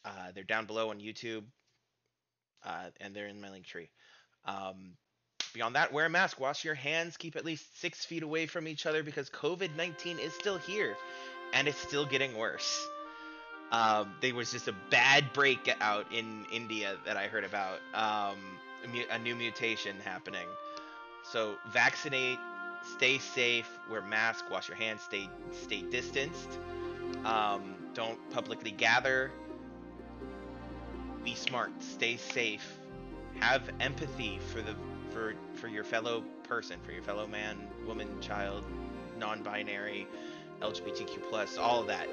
uh, they're down below on YouTube, uh, and they're in my Linktree. Um, Beyond that, wear a mask, wash your hands, keep at least six feet away from each other because COVID 19 is still here and it's still getting worse. Um, there was just a bad breakout in India that I heard about, um, a, new mutation happening. So vaccinate, stay safe, wear mask, wash your hands, stay stay distanced. Um, don't publicly gather. Be smart, stay safe, have empathy for the for for your fellow person, for your fellow man, woman, child, non-binary, LGBTQ plus, all of that.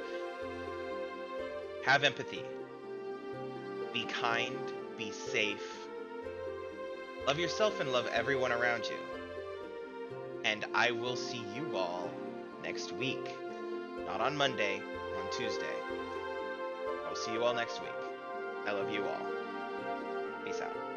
Have empathy. Be kind. Be safe. Love yourself and love everyone around you. And I will see you all next week. Not on Monday, on Tuesday. I'll see you all next week. I love you all. Peace out.